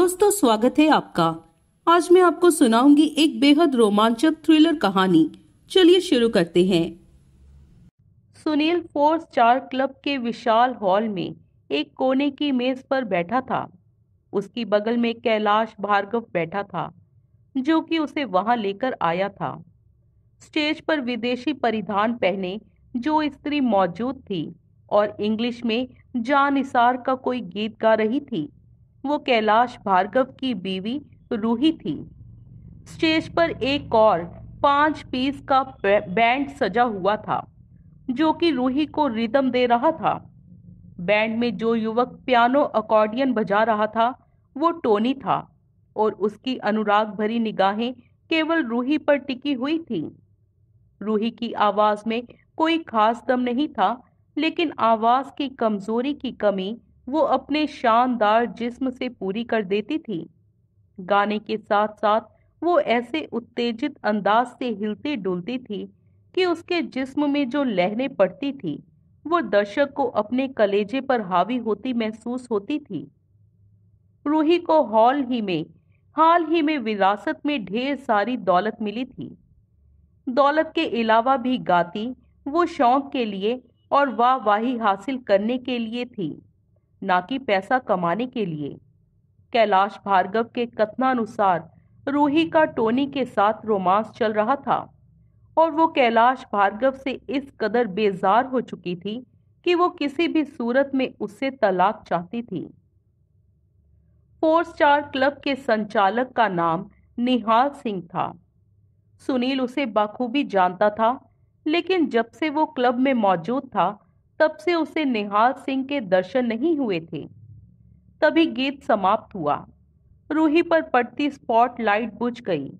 दोस्तों, स्वागत है आपका। आज मैं आपको सुनाऊँगी एक बेहद रोमांचक थ्रिलर कहानी। चलिए शुरू करते हैं। सुनील फोर स्टार क्लब के विशाल हॉल में एक कोने की मेज पर बैठा था। उसकी बगल में कैलाश भार्गव बैठा था, जो कि उसे वहाँ लेकर आया था। स्टेज पर विदेशी परिधान पहने जो स्त्री मौजूद थी और इंग्लिश में जान इसार का कोई गीत गा रही थी। वो कैलाश भार्गव की बीवी रूही थी। स्टेज पर एक और पाँच पीस का बैंड सजा हुआ था, जो कि रूही को रिदम दे रहा था। बैंड में जो युवक पियानो अकॉर्डियन बजा रहा था, वो टोनी था, और उसकी अनुराग भरी निगाहें केवल रूही पर टिकी हुई थी। रूही की आवाज़ में कोई खास दम नहीं था, लेकिन आवाज़ की कमज़ोरी की कमी वो अपने शानदार जिस्म से पूरी कर देती थी। गाने के साथ साथ वो ऐसे उत्तेजित अंदाज से हिलती डुलती थी कि उसके जिस्म में जो लहरें पड़ती थी, वो दर्शक को अपने कलेजे पर हावी होती महसूस होती थी। रूही को हॉल ही में, हाल ही में विरासत में ढेर सारी दौलत मिली थी। दौलत के अलावा भी गाती, वो शौक के लिए और वाह वाही हासिल करने के लिए थी। ना कि पैसा कमाने के लिए। कैलाश भार्गव के कथनानुसार रूही का टोनी के साथ रोमांस चल रहा था और वो कैलाश भार्गव से इस कदर बेजार हो चुकी थी कि वो किसी भी सूरत में उससे तलाक चाहती थी। फोर स्टार क्लब के संचालक का नाम निहाल सिंह था। सुनील उसे बखूबी जानता था, लेकिन जब से वो क्लब में मौजूद था तब से उसे निहाल सिंह के दर्शन नहीं हुए थे। तभी गीत समाप्त हुआ। रूही पर पड़ती स्पॉट लाइट बुझ गई।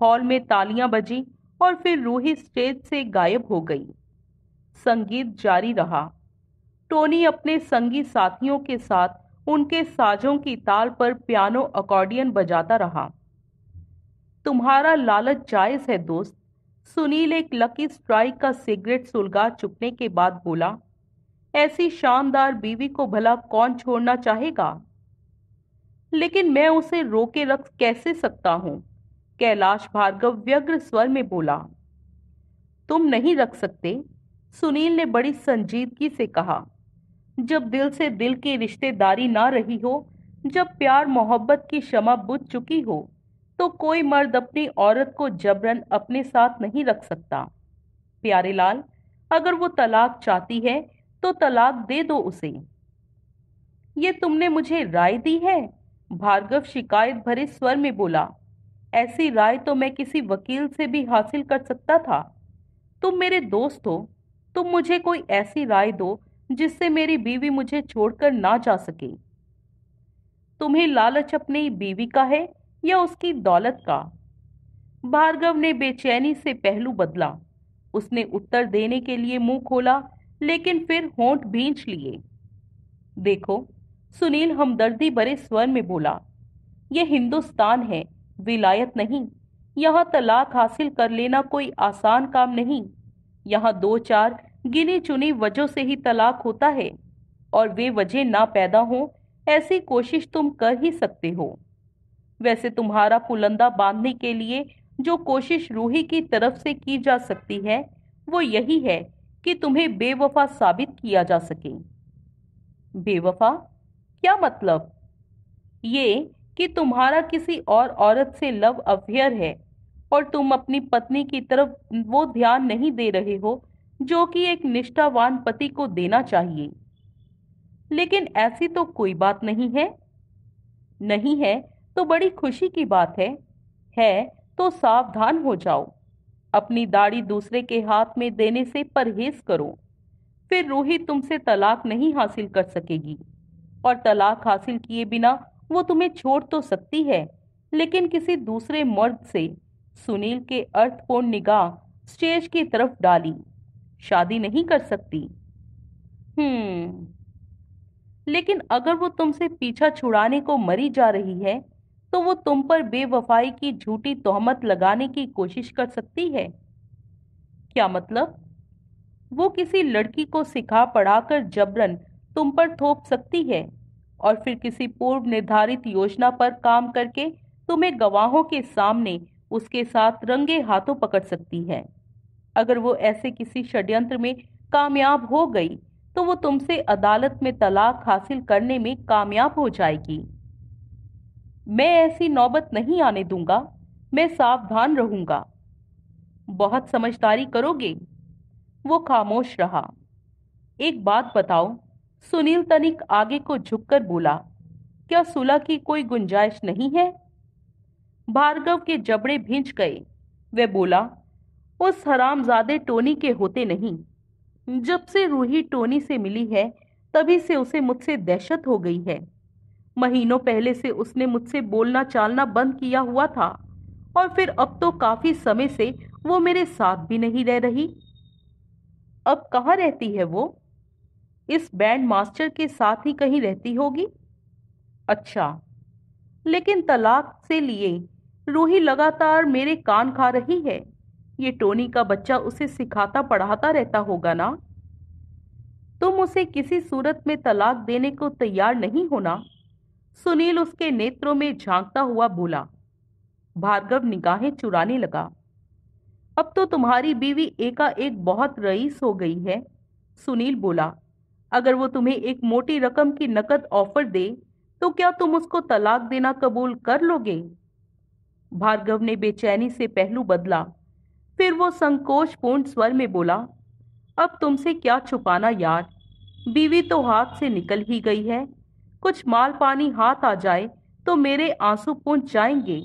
हॉल में तालियाँ बजी और फिर रूही स्टेज से गायब हो गई। संगीत जारी रहा। टोनी अपने संगी साथियों के साथ उनके साजों की ताल पर पियानो अकॉर्डियन बजाता रहा। तुम्हारा लालच जायज़ है दोस्त, सुनील एक लकी स्ट्राइक का सिगरेट सुलगा चुकने के बाद बोला ऐसी शानदार बीवी को भला कौन छोड़ना चाहेगा? लेकिन मैं उसे रोके रख कैसे सकता हूँ? कैलाश भार्गव व्यग्र स्वर में बोला, तुम नहीं रख सकते, सुनील ने बड़ी संजीदगी से कहा, जब दिल से दिल की रिश्तेदारी ना रही हो, जब प्यार मोहब्बत की क्षमा बुझ चुकी हो तो कोई मर्द अपनी औरत को जबरन अपने साथ नहीं रख सकता। प्यारे लाल, अगर वो तलाक चाहती है तो तलाक दे दो उसे। ये तुमने मुझे राय दी है? भार्गव शिकायत भरे स्वर में बोला, ऐसी राय तो मैं किसी वकील से भी हासिल कर सकता था। तुम मेरे दोस्त हो, तुम मुझे कोई ऐसी राय दो जिससे मेरी बीवी मुझे छोड़कर ना जा सके। तुम्हें लालच अपनी बीवी का है या उसकी दौलत का? भार्गव ने बेचैनी से पहलू बदला। उसने उत्तर देने के लिए मुँह खोला लेकिन फिर होंठ भींच लिए। देखो, सुनील हमदर्दी बड़े स्वर में बोला यह हिंदुस्तान है, विलायत नहीं। यहाँ तलाक हासिल कर लेना कोई आसान काम नहीं। यहाँ दो चार गिनी चुनी वजह से ही तलाक होता है, और वे वजह ना पैदा हो, ऐसी कोशिश तुम कर ही सकते हो। वैसे तुम्हारा पुलंदा बांधने के लिए जो कोशिश रूही की तरफ़ से की जा सकती है, वो यही है कि तुम्हें बेवफा साबित किया जा सके। बेवफा? क्या मतलब? ये कि तुम्हारा किसी और औरत से लव अफेयर है और तुम अपनी पत्नी की तरफ़ वो ध्यान नहीं दे रहे हो, जो कि एक निष्ठावान पति को देना चाहिए। लेकिन ऐसी तो कोई बात नहीं है। नहीं है तो बड़ी खुशी की बात है। है तो सावधान हो जाओ। अपनी दाढ़ी दूसरे के हाथ में देने से परहेज करो। फिर रूही तुमसे तलाक नहीं हासिल कर सकेगी। और तलाक हासिल किए बिना वो तुम्हें छोड़ तो सकती है, लेकिन किसी दूसरे मर्द से। सुनील के अर्थपूर्ण निगाह स्टेज की तरफ़ डाली। शादी नहीं कर सकती। हम्म। लेकिन अगर वो तुमसे पीछा छुड़ाने को मरी जा रही है तो वो तुम पर बेवफाई की झूठी तोहमत लगाने की कोशिश कर सकती है? क्या मतलब? वो किसी लड़की को सिखा पढ़ाकर जबरन तुम पर थोप सकती है और फिर किसी पूर्व निर्धारित योजना पर काम करके तुम्हें गवाहों के सामने उसके साथ रंगे हाथों पकड़ सकती है। अगर वो ऐसे किसी षड्यंत्र में कामयाब हो गई तो वो तुमसे अदालत में तलाक हासिल करने में कामयाब हो जाएगी। मैं ऐसी नौबत नहीं आने दूँगा, मैं सावधान रहूँगा। बहुत समझदारी करोगे? वो खामोश रहा। एक बात बताओ, सुनील तनिक आगे को झुककर बोला, क्या सुलह की कोई गुंजाइश नहीं है? भार्गव के जबड़े भिंच गए। वे बोला, उस हरामजादे टोनी के होते नहीं। जब से रूही टोनी से मिली है, तभी से उसे मुझसे दहशत हो गई है। महीनों पहले से उसने मुझसे बोलना चालना बंद किया हुआ था, और फिर अब तो काफ़ी समय से वो मेरे साथ भी नहीं रह रही। अब कहाँ रहती है वो? इस बैंड मास्टर के साथ ही कहीं रहती होगी? अच्छा लेकिन तलाक से लिए रूही लगातार मेरे कान खा रही है। ये टोनी का बच्चा उसे सिखाता पढ़ाता रहता होगा ना? तुम उसे किसी सूरत में तलाक देने को तैयार नहीं होना सुनील उसके नेत्रों में झांकता हुआ बोला। भार्गव निगाहें चुराने लगा। अब तो तुम्हारी बीवी एकाएक बहुत रईस हो गई है, सुनील बोला। अगर वो तुम्हें एक मोटी रकम की नकद ऑफ़र दे तो क्या तुम उसको तलाक देना कबूल कर लोगे? भार्गव ने बेचैनी से पहलू बदला। फिर वो संकोचपूर्ण स्वर में बोला, अब तुमसे क्या छुपाना यार? बीवी तो हाथ से निकल ही गई है कुछ माल पानी हाथ आ जाए तो मेरे आँसू पहुँच जाएँगे।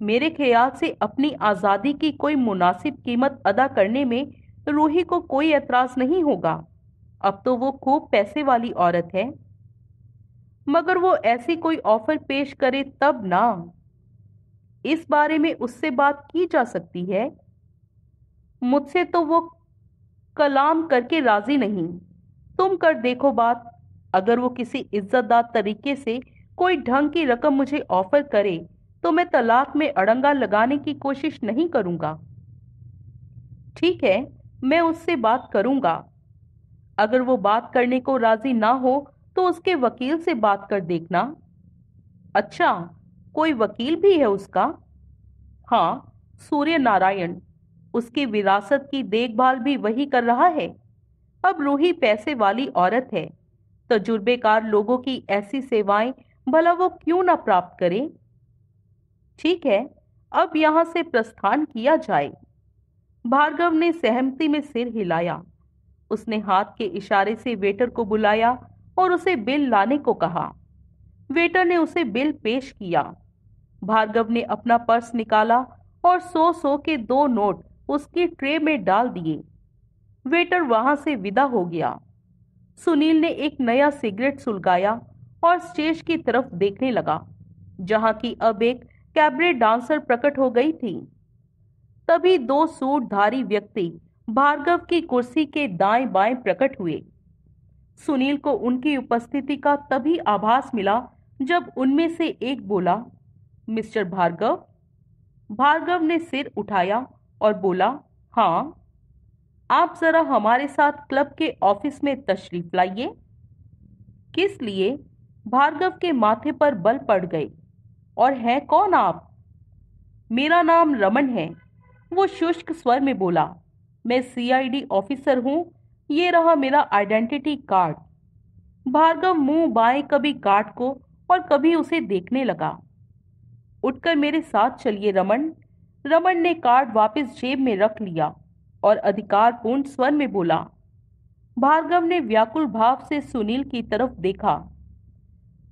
मेरे ख्याल से अपनी आज़ादी की कोई मुनासिब कीमत अदा करने में रूही को कोई एतराज़ नहीं होगा। अब तो वो खूब पैसे वाली औरत है। मगर वो ऐसी कोई ऑफ़र पेश करे तब ना। इस बारे में उससे बात की जा सकती है। मुझसे तो वो कलाम करके राज़ी नहीं। तुम कर देखो बात। अगर वो किसी इज्जतदार तरीके से कोई ढंग की रकम मुझे ऑफ़र करे तो मैं तलाक में अड़ंगा लगाने की कोशिश नहीं करूँगा। ठीक है, मैं उससे बात करूँगा। अगर वो बात करने को राज़ी ना हो तो उसके वकील से बात कर देखना। अच्छा कोई वकील भी है उसका? हाँ सूर्य नारायण उसकी विरासत की देखभाल भी वही कर रहा है। अब रूही पैसे वाली औरत है। तजुर्बेकार लोगों की ऐसी सेवाएँ, भला वो क्यों ना प्राप्त करे? ठीक है, अब यहाँ से प्रस्थान किया जाए। भार्गव ने सहमति में सिर हिलाया। उसने हाथ के इशारे से वेटर को बुलाया और उसे बिल लाने को कहा। वेटर ने उसे बिल पेश किया। भार्गव ने अपना पर्स निकाला और सौ सौ के दो नोट उसकी ट्रे में डाल दिए। वेटर वहाँ से विदा हो गया। सुनील ने एक नया सिगरेट सुलगाया और स्टेज की तरफ़ देखने लगा, जहाँ की अब एक कैबरे डांसर प्रकट हो गई थी। तभी दो सूटधारी व्यक्ति भार्गव की कुर्सी के दाएँ बाएँ प्रकट हुए। सुनील को उनकी उपस्थिति का तभी आभास मिला जब उनमें से एक बोला, मिस्टर भार्गव? भार्गव ने सिर उठाया और बोला हाँ। आप जरा हमारे साथ क्लब के ऑफ़िस में तशरीफ़ लाइए। किस लिए? भार्गव के माथे पर बल पड़ गए। और है कौन आप? मेरा नाम रमन है। वो शुष्क स्वर में बोला, मैं सीआईडी ऑफिसर हूँ। ये रहा मेरा आइडेंटिटी कार्ड भार्गव मुँह बाएँ कभी कार्ड को और कभी उसे देखने लगा। उठकर मेरे साथ चलिए रमन। रमन ने कार्ड वापस जेब में रख लिया। और अधिकारपूर्ण स्वर में बोला, भार्गव ने व्याकुल भाव से सुनील की तरफ़ देखा।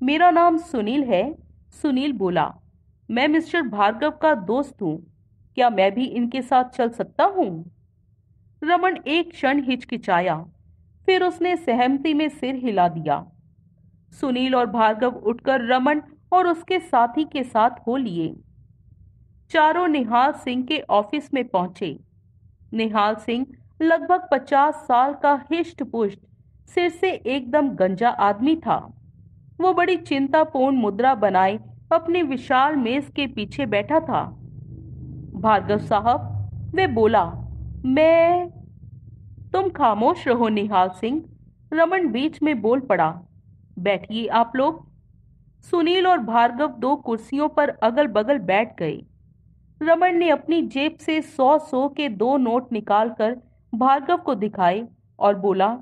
मेरा नाम सुनील है। सुनील बोला, मैं मिस्टर भार्गव का दोस्त हूँ। क्या मैं भी इनके साथ चल सकता हूँ? रमन एक क्षण हिचकिचाया, फिर उसने सहमति में सिर हिला दिया। सुनील और भार्गव उठकर रमन और उसके साथी के साथ हो लिए। चारों निहाल सिंह के ऑफ़िस में पहुँचे। निहाल सिंह, लगभग पचास साल का हिष्ट पुष्ट सिर से एकदम गंजा आदमी था। वो बड़ी चिंतापूर्ण मुद्रा बनाए अपने विशाल मेज के पीछे बैठा था। भार्गव साहब, वे बोला, मैं, तुम खामोश रहो निहाल सिंह, रमन बीच में बोल पड़ा, बैठिए आप लोग। सुनील और भार्गव दो कुर्सियों पर अगल बगल बैठ गए। रमन ने अपनी जेब से सौ सौ के दो नोट निकालकर भार्गव को दिखाए और बोला,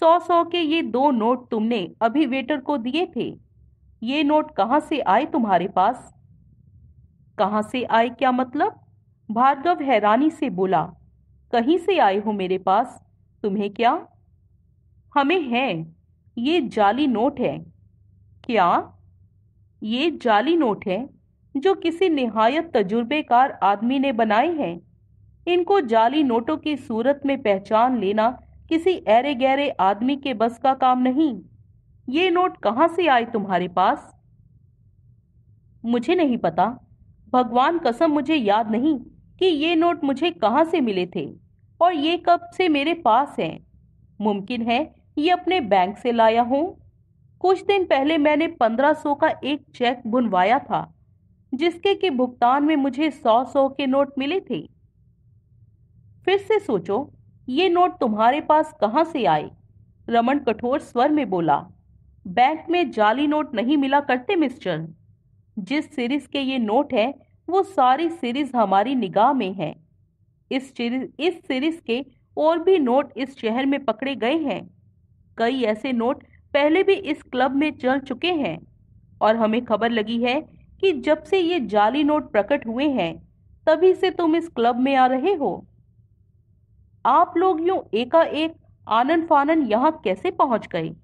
सौ सौ के ये दो नोट तुमने अभी वेटर को दिए थे? ये नोट कहाँ से आए तुम्हारे पास? कहाँ से आए क्या मतलब? भार्गव हैरानी से बोला, कहीं से आए हो मेरे पास? तुम्हें क्या? हमें है, ये जाली नोट है। क्या? ये जाली नोट है। जो किसी निहायत तजुर्बेकार आदमी ने बनाए हैं। इनको जाली नोटों की सूरत में पहचान लेना किसी ऐरे गहरे आदमी के बस का काम नहीं। ये नोट कहाँ से आए तुम्हारे पास? मुझे नहीं पता। भगवान कसम मुझे याद नहीं कि ये नोट मुझे कहाँ से मिले थे और ये कब से मेरे पास हैं। मुमकिन है ये अपने बैंक से लाया हूँ। कुछ दिन पहले मैंने पंद्रह सौ का एक चेक बुनवाया था। जिसके के भुगतान में मुझे सौ सौ के नोट मिले थे। फिर से सोचो, ये नोट तुम्हारे पास कहाँ से आए? रमन कठोर स्वर में बोला, बैंक में जाली नोट नहीं मिला करते, मिस्टर। जिस सीरीज़ के ये नोट है, वो सारी सीरीज़ हमारी निगाह में है। इस इस सीरीज़ के और भी नोट इस शहर में पकड़े गए हैं। कई ऐसे नोट पहले भी इस क्लब में चल चुके हैं और हमें खबर लगी है कि जब से ये जाली नोट प्रकट हुए हैं, तभी से तुम इस क्लब में आ रहे हो। आप लोग यूँ एकाएक आनंद फानन यहाँ कैसे पहुँच गए?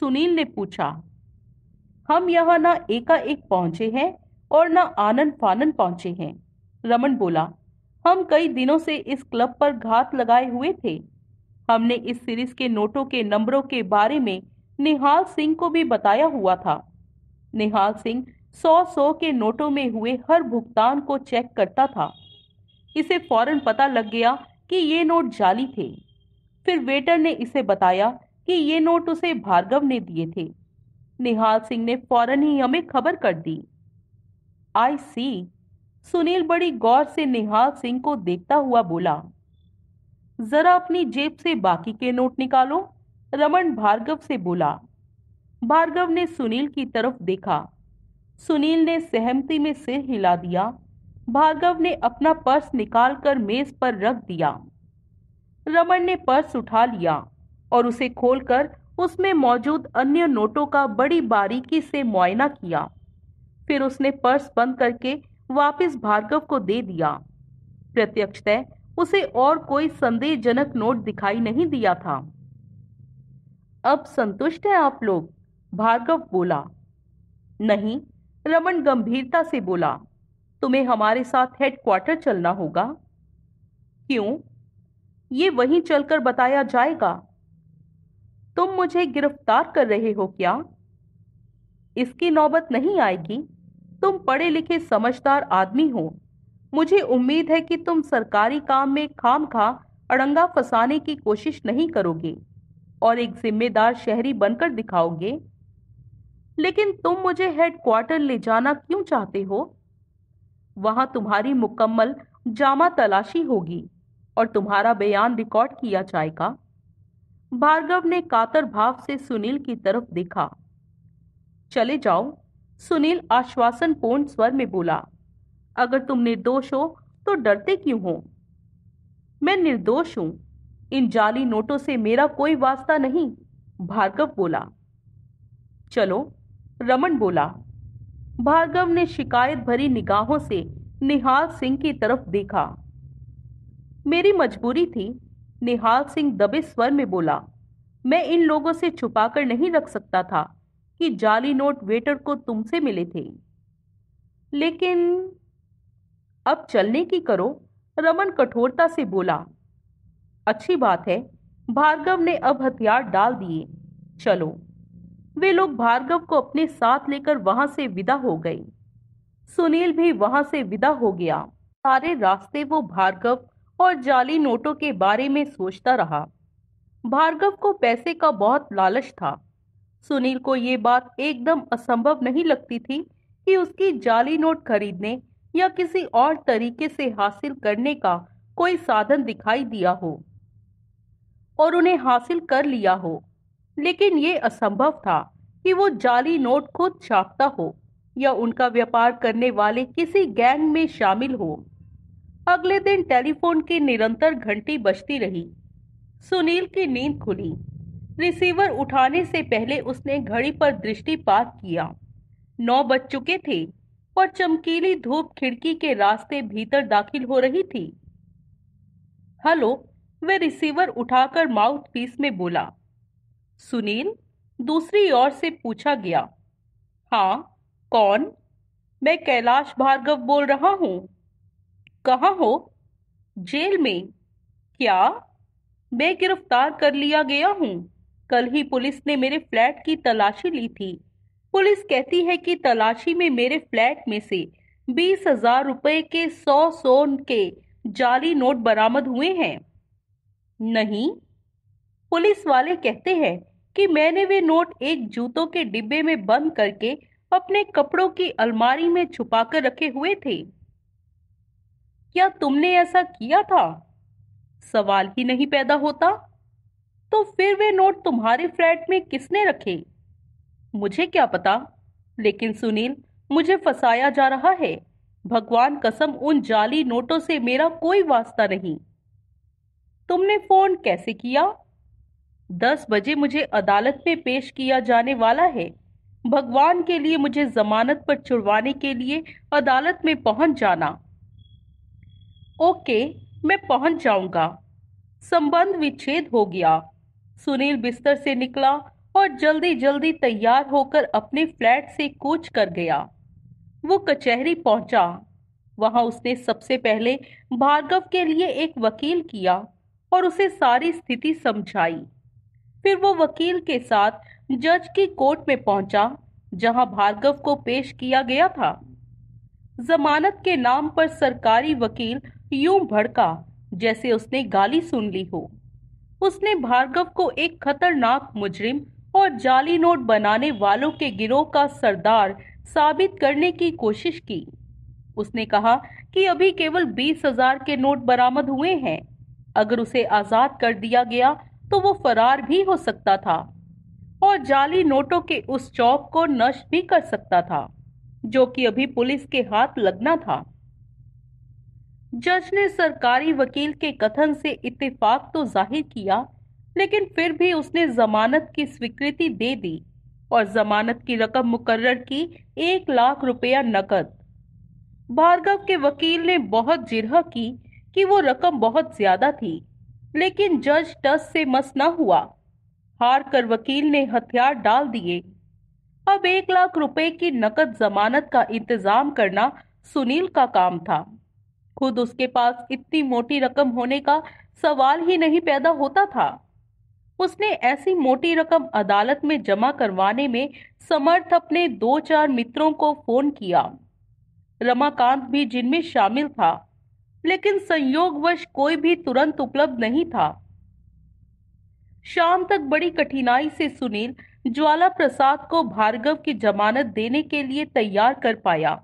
सुनील ने पूछा। हम यहाँ ना एकाएक पहुँचे हैं और ना आनंद फानन पहुँचे हैं, रमन बोला। हम कई दिनों से इस क्लब पर घात लगाए हुए थे। हमने इस सीरीज़ के नोटों के नंबरों के बारे में निहाल सिंह को भी बताया हुआ था। निहाल सिंह सौ सौ के नोटों में हुए हर भुगतान को चेक करता था। इसे फ़ौरन पता लग गया कि ये नोट जाली थे। फिर वेटर ने इसे बताया कि ये नोट उसे भार्गव ने दिए थे। निहाल सिंह ने फ़ौरन ही हमें खबर कर दी। आई सी। सुनील बड़ी गौर से निहाल सिंह को देखता हुआ बोला, जरा अपनी जेब से बाकी के नोट निकालो, रमन भार्गव से बोला। भार्गव ने सुनील की तरफ़ देखा। सुनील ने सहमति में सिर हिला दिया। भार्गव ने अपना पर्स निकालकर मेज पर रख दिया। रमन ने पर्स उठा लिया और उसे खोलकर उसमें मौजूद अन्य नोटों का बड़ी बारीकी से मुआयना किया। फिर उसने पर्स बंद करके वापस भार्गव को दे दिया। प्रत्यक्षतः उसे और कोई संदेहजनक नोट दिखाई नहीं दिया था। अब संतुष्ट है आप लोग? भार्गव बोला। नहीं रमन गंभीरता से बोला, तुम्हें हमारे साथ हेडक्वार्टर चलना होगा? क्यों? ये वहीं चलकर बताया जाएगा। तुम मुझे गिरफ़्तार कर रहे हो क्या? इसकी नौबत नहीं आएगी। तुम पढ़े लिखे समझदार आदमी हो। मुझे उम्मीद है कि तुम सरकारी काम में खाम खा अड़ंगा फंसाने की कोशिश नहीं करोगे और एक जिम्मेदार शहरी बनकर दिखाओगे। लेकिन तुम मुझे हेडक्वार्टर ले जाना क्यों चाहते हो? वहाँ तुम्हारी मुकम्मल जामा तलाशी होगी और तुम्हारा बयान रिकॉर्ड किया जाएगा। भार्गव ने कातर भाव से सुनील की तरफ़ देखा। चले जाओ, सुनील आश्वासन पूर्ण स्वर में बोला। अगर तुम निर्दोष हो तो डरते क्यों हो? मैं निर्दोष हूँ। इन जाली नोटों से मेरा कोई वास्ता नहीं, भार्गव बोला। चलो रमन बोला, भार्गव ने शिकायत भरी निगाहों से निहाल सिंह की तरफ़ देखा। मेरी मजबूरी थी, निहाल सिंह दबे स्वर में बोला, मैं इन लोगों से छुपाकर नहीं रख सकता था कि जाली नोट वेटर को तुमसे मिले थे। लेकिन अब चलने की करो, रमन कठोरता से बोला, अच्छी बात है, भार्गव ने अब हथियार डाल दिए, चलो। वे लोग भार्गव को अपने साथ लेकर वहाँ से विदा हो गए। सुनील भी वहाँ से विदा हो गया। सारे रास्ते वो भार्गव और जाली नोटों के बारे में सोचता रहा। भार्गव को पैसे का बहुत लालच था। सुनील को ये बात एकदम असंभव नहीं लगती थी कि उसकी जाली नोट खरीदने या किसी और तरीके से हासिल करने का कोई साधन दिखाई दिया हो और उन्हें हासिल कर लिया हो। लेकिन ये असंभव था कि वो जाली नोट खुद छापता हो या उनका व्यापार करने वाले किसी गैंग में शामिल हो। अगले दिन टेलीफोन की निरंतर घंटी बजती रही। सुनील की नींद खुली। रिसीवर उठाने से पहले उसने घड़ी पर दृष्टिपात किया। नौ बज चुके थे और चमकीली धूप खिड़की के रास्ते भीतर दाखिल हो रही थी। हेलो, वे रिसीवर उठाकर माउथ पीस में बोला। सुनील, दूसरी ओर से पूछा गया हाँ कौन? मैं कैलाश भार्गव बोल रहा हूँ। कहा हो? जेल में। क्या? मैं गिरफ़्तार कर लिया गया हूँ। कल ही पुलिस ने मेरे फ्लैट की तलाशी ली थी। पुलिस कहती है कि तलाशी में मेरे फ्लैट में से बीस हज़ार रुपए के सौ सोन के जाली नोट बरामद हुए हैं। नहीं? पुलिस वाले कहते हैं कि मैंने वे नोट एक जूतों के डिब्बे में बंद करके अपने कपड़ों की अलमारी में छुपाकर रखे हुए थे। क्या तुमने ऐसा किया था? सवाल ही नहीं पैदा होता। तो फिर वे नोट तुम्हारे फ्लैट में किसने रखे? मुझे क्या पता? लेकिन सुनील, मुझे फंसाया जा रहा है। भगवान कसम उन जाली नोटों से मेरा कोई वास्ता नहीं। तुमने फ़ोन कैसे किया? दस बजे मुझे अदालत में पेश किया जाने वाला है। भगवान के लिए मुझे जमानत पर छुड़वाने के लिए अदालत में पहुँच जाना। ओके, मैं पहुँच जाऊँगा। संबंध विच्छेद हो गया। सुनील बिस्तर से निकला और जल्दी जल्दी तैयार होकर अपने फ्लैट से कूच कर गया। वो कचहरी पहुँचा। वहाँ उसने सबसे पहले भार्गव के लिए एक वकील किया और उसे सारी स्थिति समझाई। फिर वो वकील के साथ जज की कोर्ट में पहुँचा, जहाँ भार्गव को पेश किया गया था। जमानत के नाम पर सरकारी वकील यूँ भड़का, जैसे उसने गाली सुन ली हो। उसने भार्गव को एक खतरनाक मुजरिम और जाली नोट बनाने वालों के गिरोह का सरदार साबित करने की कोशिश की। उसने कहा कि अभी केवल बीस हज़ार के नोट बरामद हुए हैं। अगर उसे आज़ाद कर दिया गया तो वो फरार भी हो सकता था और जाली नोटों के उस चौक को नष्ट भी कर सकता था, जो कि अभी पुलिस के हाथ लगना था। जज ने सरकारी वकील के कथन से इत्तेफाक तो ज़ाहिर किया, लेकिन फिर भी उसने जमानत की स्वीकृति दे दी और जमानत की रकम मुकर्र की एक लाख रुपया नकद। भार्गव के वकील ने बहुत जिरह की कि वो रकम बहुत ज़्यादा थी लेकिन जज टस से मस न हुआ। हार कर वकील ने हथियार डाल दिए। अब एक लाख रुपए की नकद जमानत का इंतज़ाम करना सुनील का काम था। खुद उसके पास इतनी मोटी रकम होने का सवाल ही नहीं पैदा होता था। उसने ऐसी मोटी रकम अदालत में जमा करवाने में समर्थ अपने दो चार मित्रों को फ़ोन किया। रमाकांत भी जिनमें शामिल था। लेकिन संयोगवश कोई भी तुरंत उपलब्ध नहीं था। शाम तक बड़ी कठिनाई से सुनील ज्वाला प्रसाद को भार्गव की जमानत देने के लिए तैयार कर पाया।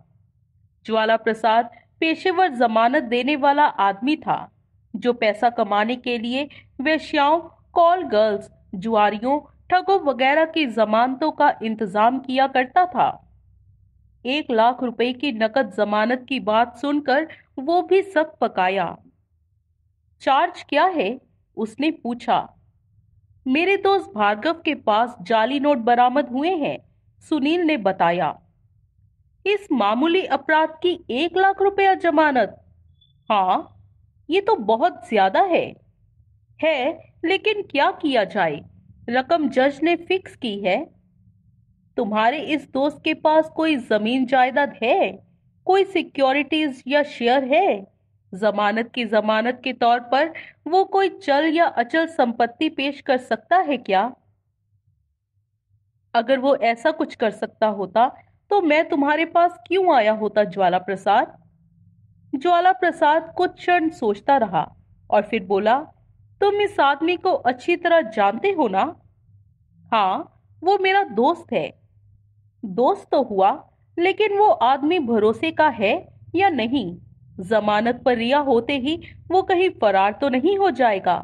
ज्वाला प्रसाद पेशेवर जमानत देने वाला आदमी था, जो पैसा कमाने के लिए वेश्याओं, कॉल गर्ल्स, जुआरियों, ठगों वगैरह की जमानतों का इंतज़ाम किया करता था। एक लाख रुपए की नकद जमानत की बात सुनकर वो भी सब पकाया। चार्ज क्या है? उसने पूछा। मेरे दोस्त भार्गव के पास जाली नोट बरामद हुए हैं, सुनील ने बताया। इस मामूली अपराध की एक लाख रुपया जमानत? हाँ ये तो बहुत ज़्यादा है। है, लेकिन क्या किया जाए? रकम जज ने फिक्स की है। तुम्हारे इस दोस्त के पास कोई ज़मीन जायदाद है? कोई सिक्योरिटीज या शेयर है? जमानत की जमानत के तौर पर वो कोई चल या अचल संपत्ति पेश कर सकता है क्या? अगर वो ऐसा कुछ कर सकता होता तो मैं तुम्हारे पास क्यों आया होता ज्वाला प्रसाद ज्वाला प्रसाद कुछ क्षण सोचता रहा और फिर बोला, तुम इस आदमी को अच्छी तरह जानते हो ना? हाँ वो मेरा दोस्त है। दोस्त तो हुआ? लेकिन वो आदमी भरोसे का है या नहीं? जमानत पर रिया होते ही वो कहीं फरार तो नहीं हो जाएगा।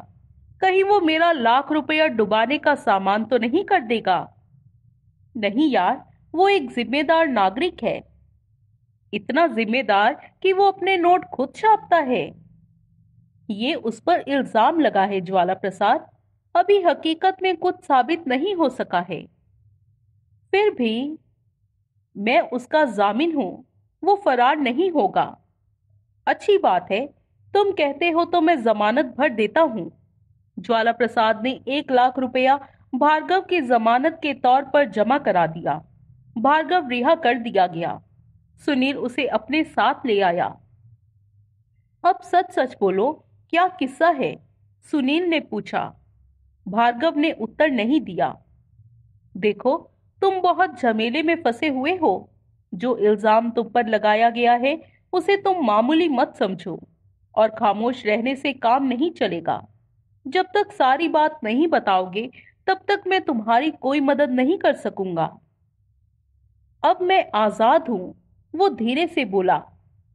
कहीं वो मेरा लाख रुपया डुबाने का सामान तो नहीं कर देगा। नहीं यार, वो एक जिम्मेदार नागरिक है। इतना जिम्मेदार कि वो अपने नोट खुद छापता है। ये उस पर इल्ज़ाम लगा है ज्वाला प्रसाद अभी हकीकत में कुछ साबित नहीं हो सका है। फिर भी मैं उसका जामिन हूँ, वो फरार नहीं होगा। अच्छी बात है, तुम कहते हो तो मैं जमानत भर देता हूँ। ज्वाला प्रसाद ने एक लाख रुपया भार्गव की जमानत के तौर पर जमा करा दिया। भार्गव रिहा कर दिया गया। सुनील उसे अपने साथ ले आया। अब सच सच बोलो, क्या किस्सा है? सुनील ने पूछा। भार्गव ने उत्तर नहीं दिया। देखो तुम बहुत झमेले में फंसे हुए हो। जो इल्ज़ाम तुम पर लगाया गया है, उसे तुम मामूली मत समझो और खामोश रहने से काम नहीं चलेगा। जब तक सारी बात नहीं बताओगे, तब तक मैं तुम्हारी कोई मदद नहीं कर सकूँगा। अब मैं आज़ाद हूँ, वो धीरे से बोला।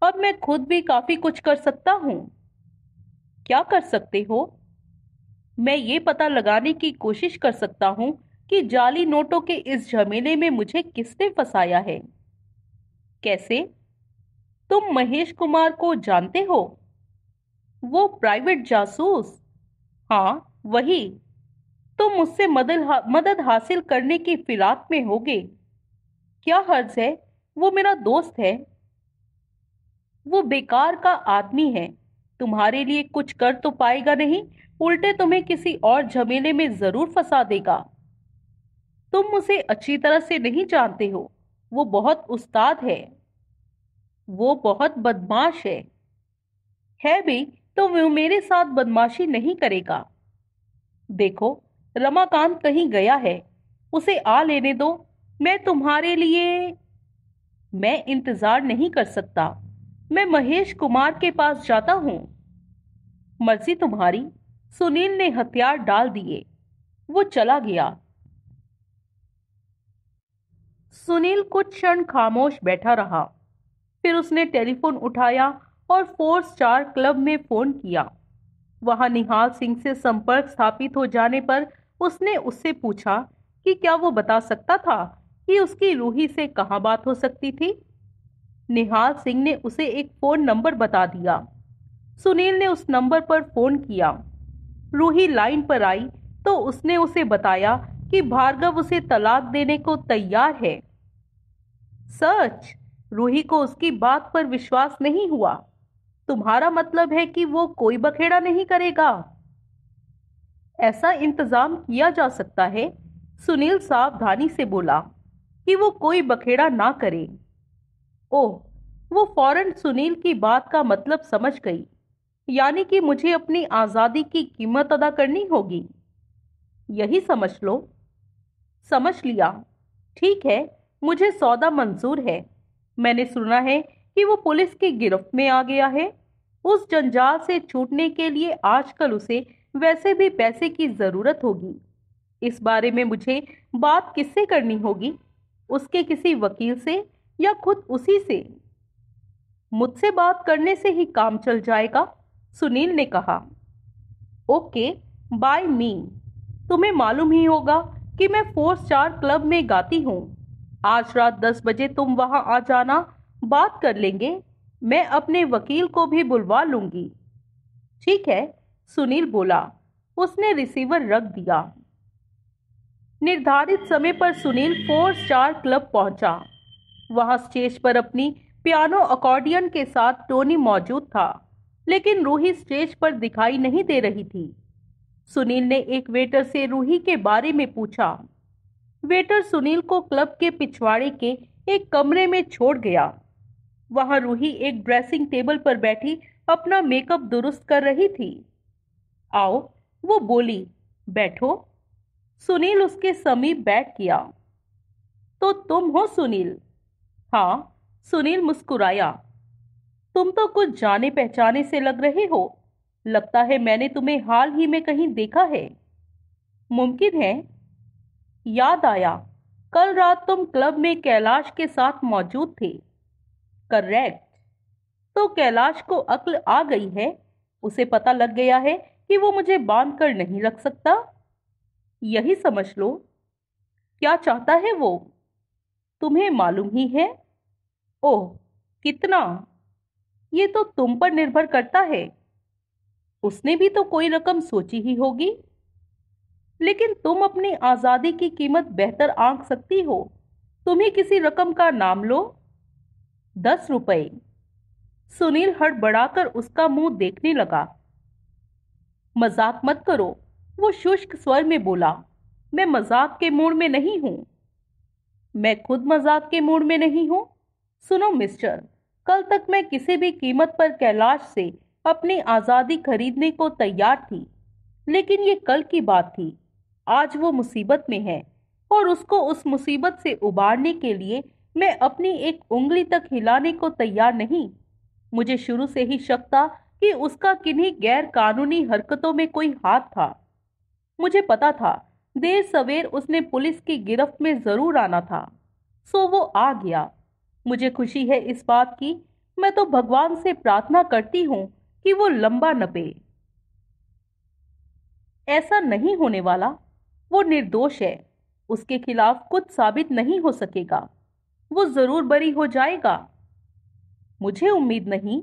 अब मैं खुद भी काफ़ी कुछ कर सकता हूँ। क्या कर सकते हो? मैं ये पता लगाने की कोशिश कर सकता हूँ कि जाली नोटों के इस झमेले में मुझे किसने फंसाया है? कैसे? तुम महेश कुमार को जानते हो? वो प्राइवेट जासूस। हाँ वही। तुम मुझसे मदद मदद हासिल करने की फिराक में होगे। क्या हर्ज है? वो मेरा दोस्त है। वो बेकार का आदमी है। तुम्हारे लिए कुछ कर तो पाएगा नहीं, उल्टे तुम्हें किसी और झमेले में ज़रूर फंसा देगा। तुम उसे अच्छी तरह से नहीं जानते हो। वो बहुत उस्ताद है। वो बहुत बदमाश है। है भी तो वो मेरे साथ बदमाशी नहीं करेगा। देखो, रमाकांत कहीं गया है। उसे आ लेने दो। मैं तुम्हारे लिए मैं इंतज़ार नहीं कर सकता। मैं महेश कुमार के पास जाता हूँ। मर्ज़ी तुम्हारी। सुनील ने हथियार डाल दिए। वो चला गया। सुनील कुछ क्षण खामोश बैठा रहा। फिर उसने टेलीफोन उठाया और फोर स्टार क्लब में फ़ोन किया। वहाँ निहाल सिंह से संपर्क स्थापित हो जाने पर उसने उससे पूछा कि क्या वो बता सकता था कि उसकी रूही से कहाँ बात हो सकती थी? निहाल सिंह ने उसे एक फ़ोन नंबर बता दिया। सुनील ने उस नंबर पर फ़ोन किया। रूही लाइन पर आई तो उसने उसे बताया कि भार्गव उसे तलाक देने को तैयार है। सच, रूही को उसकी बात पर विश्वास नहीं हुआ। तुम्हारा मतलब है कि वो कोई बखेड़ा नहीं करेगा। ऐसा इंतज़ाम किया जा सकता है, सुनील सावधानी से बोला, कि वो कोई बखेड़ा ना करे। ओह, वो फ़ौरन सुनील की बात का मतलब समझ गई, यानी कि मुझे अपनी आज़ादी की कीमत अदा करनी होगी। यही समझ लो समझ लिया। ठीक है, मुझे सौदा मंजूर है। मैंने सुना है कि वो पुलिस की गिरफ्त में आ गया है। उस जंजाल से छूटने के लिए आजकल उसे वैसे भी पैसे की ज़रूरत होगी। इस बारे में मुझे बात किससे करनी होगी? उसके किसी वकील से या खुद उसी से? मुझसे बात करने से ही काम चल जाएगा, सुनील ने कहा। Okay, by me. तुम्हें मालूम ही होगा कि मैं फोर स्टार क्लब में गाती हूँ। आज रात दस बजे तुम वहाँ आ जाना, बात कर लेंगे। मैं अपने वकील को भी बुलवा लूँगी। ठीक है, सुनील बोला। उसने रिसीवर रख दिया। निर्धारित समय पर सुनील फोर स्टार क्लब पहुँचा। वहाँ स्टेज पर अपनी पियानो अकॉर्डियन के साथ टोनी मौजूद था, लेकिन रूही स्टेज पर दिखाई नहीं दे रही थी। सुनील ने एक वेटर से रूही के बारे में पूछा। वेटर सुनील को क्लब के पिछवाड़े के एक कमरे में छोड़ गया। वहाँ रूही एक ड्रेसिंग टेबल पर बैठी अपना मेकअप दुरुस्त कर रही थी। आओ, वो बोली, बैठो। सुनील उसके समीप बैठ गया। तो तुम हो सुनील? हाँ सुनील मुस्कुराया। तुम तो कुछ जाने पहचाने से लग रहे हो। लगता है मैंने तुम्हें हाल ही में कहीं देखा है। मुमकिन है। याद आया, कल रात तुम क्लब में कैलाश के साथ मौजूद थे। करेक्ट। तो कैलाश को अक्ल आ गई है? उसे पता लग गया है कि वो मुझे बाँध कर नहीं रख सकता। यही समझ लो। क्या चाहता है वो? तुम्हें मालूम ही है। ओह, कितना? ये तो तुम पर निर्भर करता है। उसने भी तो कोई रकम सोची ही होगी। लेकिन तुम अपनी आज़ादी की कीमत बेहतर आंक सकती हो। तुम ही किसी रकम का नाम लो। दस रुपए सुनील हड़बड़ाकर उसका मुँह देखने लगा। मज़ाक मत करो, वो शुष्क स्वर में बोला। मैं मज़ाक के मूड में नहीं हूँ। मैं खुद मज़ाक के मूड में नहीं हूँ। सुनो मिस्टर, कल तक मैं किसी भी कीमत पर कैलाश से अपनी आज़ादी खरीदने को तैयार थी। लेकिन ये कल की बात थी। आज वो मुसीबत में है और उसको उस मुसीबत से उबारने के लिए मैं अपनी एक उंगली तक हिलाने को तैयार नहीं। मुझे शुरू से ही शक था कि उसका किन्हीं गैर कानूनी हरकतों में कोई हाथ था। मुझे पता था, देर सवेर उसने पुलिस की गिरफ्त में ज़रूर आना था। सो वो आ गया। मुझे खुशी है इस बात की। मैं तो भगवान से प्रार्थना करती हूँ कि वो लंबा नपे। ऐसा नहीं होने वाला, वो निर्दोष है। उसके खिलाफ कुछ साबित नहीं हो सकेगा। वो ज़रूर बरी हो जाएगा। मुझे उम्मीद नहीं।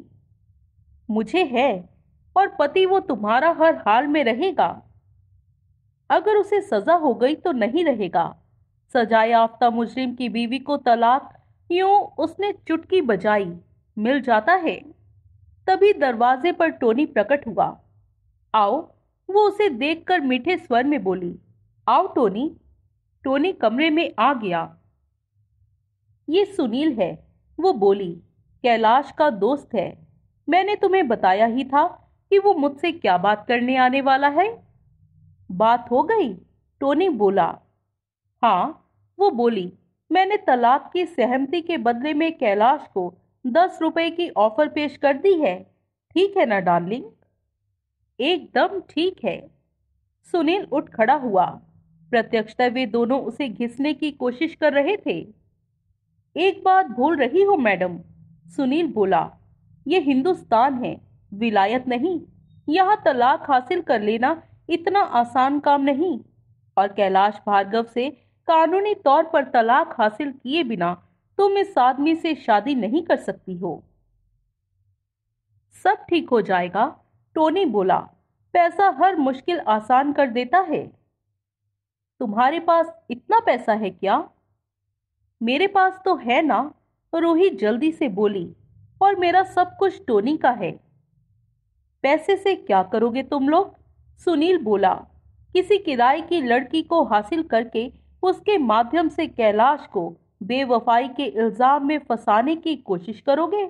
मुझे है, और पति वो तुम्हारा हर हाल में रहेगा। अगर उसे सजा हो गई तो नहीं रहेगा। सजा याफ्ता मुजरिम की बीवी को तलाक, यूँ उसने चुटकी बजाई। मिल जाता है। तभी दरवाजे पर टोनी प्रकट हुआ। आओ, वो उसे देखकर मीठे स्वर में बोली। आओ, टोनी। टोनी कमरे में आ गया। ये सुनील है, वो बोली। कैलाश का दोस्त है। मैंने तुम्हें बताया ही था कि वो मुझसे क्या बात करने आने वाला है। बात हो गई? टोनी बोला। हाँ वो बोली। मैंने तलाक की सहमति के बदले में कैलाश को दस रुपए की ऑफ़र पेश कर दी है। ठीक है ना, डार्लिंग? एकदम ठीक है। सुनील उठ खड़ा हुआ। प्रत्यक्षता वे दोनों उसे घिसने की कोशिश कर रहे थे। एक बात भूल रही हो, मैडम? सुनील बोला। ये हिंदुस्तान है, विलायत नहीं। यहाँ तलाक हासिल कर लेना इतना आसान काम नहीं। और कैलाश भार्गव से कानूनी तौर पर तलाक हासिल किए बिना तुम इस आदमी से शादी नहीं कर सकती हो। सब ठीक हो जाएगा, टोनी बोला। पैसा हर मुश्किल आसान कर देता है। तुम्हारे पास इतना पैसा है क्या? मेरे पास तो है ना, रोही जल्दी से बोली। और मेरा सब कुछ टोनी का है। पैसे से क्या करोगे तुम लोग? सुनील बोला। किसी किराए की लड़की को हासिल करके उसके माध्यम से कैलाश को बेवफाई के इल्ज़ाम में फंसाने की कोशिश करोगे?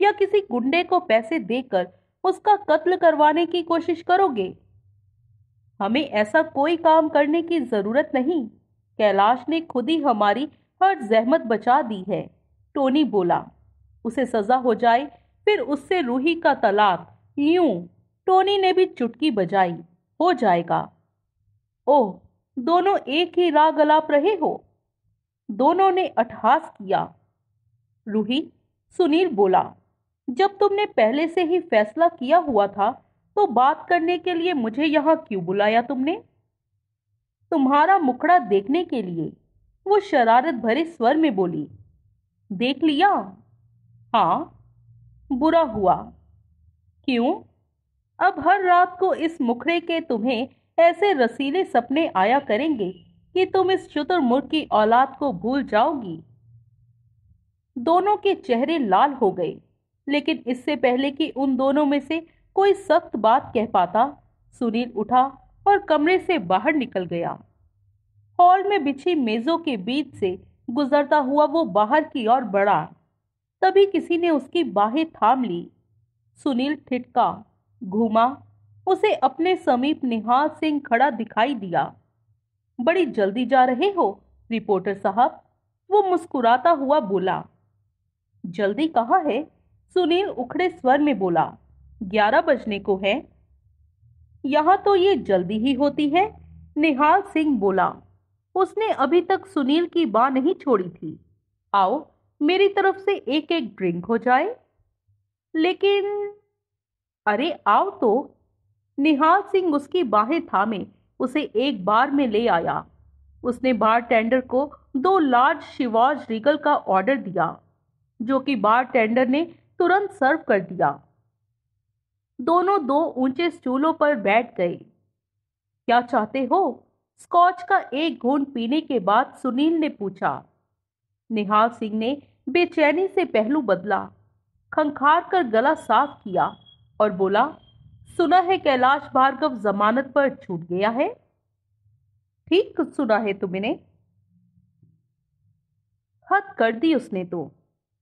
या किसी गुंडे को पैसे देकर उसका कत्ल करवाने की कोशिश करोगे? हमें ऐसा कोई काम करने की ज़रूरत नहीं। कैलाश ने खुद ही हमारी हर जहमत बचा दी है। टोनी बोला, उसे सजा हो जाए, फिर उससे रूही का तलाक। यूँ, टोनी ने भी चुटकी बजाई। हो जाएगा। ओह, दोनों एक ही राग अलाप रहे हो? दोनों ने अठहास किया। रूही, सुनील बोला, जब तुमने पहले से ही फैसला किया हुआ था तो बात करने के लिए मुझे यहाँ क्यों बुलाया तुमने? तुम्हारा मुखड़ा देखने के लिए। वो शरारत भरे स्वर में बोली, देख लिया? हाँ बुरा हुआ। क्यों? अब हर रात को इस मुखड़े के तुम्हें ऐसे रसीले सपने आया करेंगे कि तुम इस शुतुरमुर्ग की औलाद को भूल जाओगी। दोनों के चेहरे लाल हो गए, लेकिन इससे पहले कि उन दोनों में से कोई सख्त बात कह पाता, सुनील उठा और कमरे से बाहर निकल गया। हॉल में बिछी मेजों के बीच से गुजरता हुआ वो बाहर की ओर बढ़ा। तभी किसी ने उसकी बाहें थाम ली। सुनील ठिटका घूमा, उसे अपने समीप निहाल सिंह खड़ा दिखाई दिया। बड़ी जल्दी जा रहे हो? रिपोर्टर साहब, वो मुस्कुराता हुआ बोला। जल्दी कहाँ है? सुनील उखड़े स्वर में बोला। ग्यारह बजने को है। यहाँ तो ये जल्दी ही होती है, निहाल सिंह बोला। उसने अभी तक सुनील की बाह नहीं छोड़ी थी। आओ, मेरी तरफ़ से एक एक ड्रिंक हो जाए। लेकिन, अरे आओ तो। निहाल सिंह उसकी बाहें थामे। उसे एक बार में ले आया। उसने बार टेंडर को दो लार्ज शिवाज रीगल का ऑर्डर दिया, जो कि बार टेंडर ने तुरंत सर्व कर दिया। दोनों दो ऊँचे स्टूलों पर बैठ गए। क्या चाहते हो? स्कॉच का एक घूंट पीने के बाद सुनील ने पूछा। निहाल सिंह ने बेचैनी से पहलू बदला, खंखार कर गला साफ़ किया और बोला सुना है कैलाश भार्गव जमानत पर छूट गया है। ठीक सुना है तुमने हद कर दी उसने तो।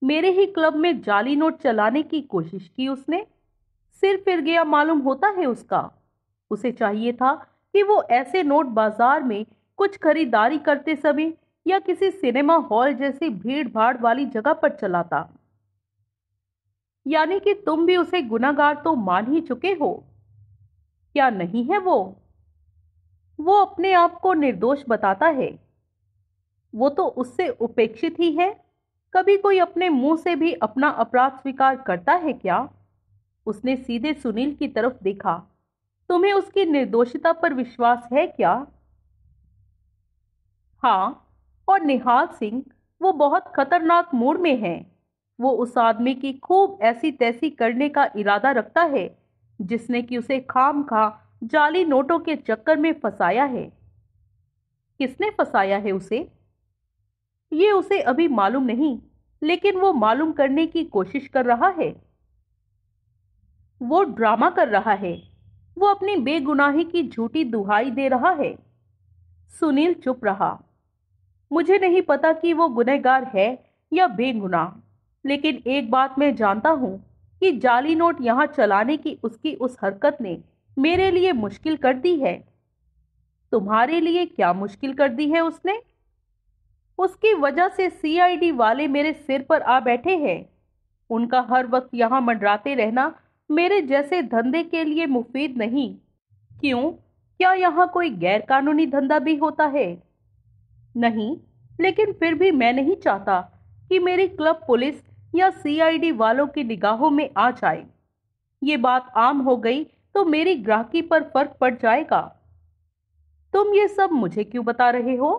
मेरे ही क्लब में जाली नोट चलाने की कोशिश की उसने। सिर फिर गया, मालूम होता है उसका। उसे चाहिए था कि वो ऐसे नोट बाज़ार में कुछ खरीदारी करते समय या किसी सिनेमा हॉल जैसी भीड़ भाड़ वाली जगह पर चलाता। यानी कि तुम भी उसे गुनागार तो मान ही चुके हो। क्या नहीं है वो? वो अपने आप को निर्दोष बताता है। वो तो उससे उपेक्षित ही है। कभी कोई अपने मुँह से भी अपना अपराध स्वीकार करता है क्या? उसने सीधे सुनील की तरफ़ देखा। तुम्हें उसकी निर्दोषिता पर विश्वास है क्या? हाँ और निहाल सिंह, वो बहुत खतरनाक मूड में है। वो उस आदमी की खूब ऐसी तैसी करने का इरादा रखता है, जिसने कि उसे खाम खा, जाली नोटों के चक्कर में फंसाया है। किसने फंसाया है उसे? ये उसे अभी मालूम नहीं, लेकिन वो मालूम करने की कोशिश कर रहा है। वो ड्रामा कर रहा है। वो अपनी बेगुनाही की झूठी दुहाई दे रहा है। सुनील चुप रहा। मुझे नहीं पता कि वो गुनहगार है या बेगुनाह। लेकिन एक बात मैं जानता हूँ कि जाली नोट यहाँ चलाने की उसकी उस हरकत ने मेरे लिए मुश्किल कर दी है। तुम्हारे लिए क्या मुश्किल कर दी है उसने? उसकी वजह से सीआईडी वाले मेरे सिर पर आ बैठे हैं। उनका हर वक्त यहाँ मंडराते रहना मेरे जैसे धंधे के लिए मुफीद नहीं। क्यों? क्या यहाँ कोई गैर कानूनी धंधा भी होता है? नहीं, लेकिन फिर भी मैं नहीं चाहता कि मेरी क्लब पुलिस या सीआईडी वालों की निगाहों में आ जाए। ये बात आम हो गई तो मेरी ग्राहकी पर फ़र्क पड़ जाएगा। तुम ये सब मुझे क्यों बता रहे हो?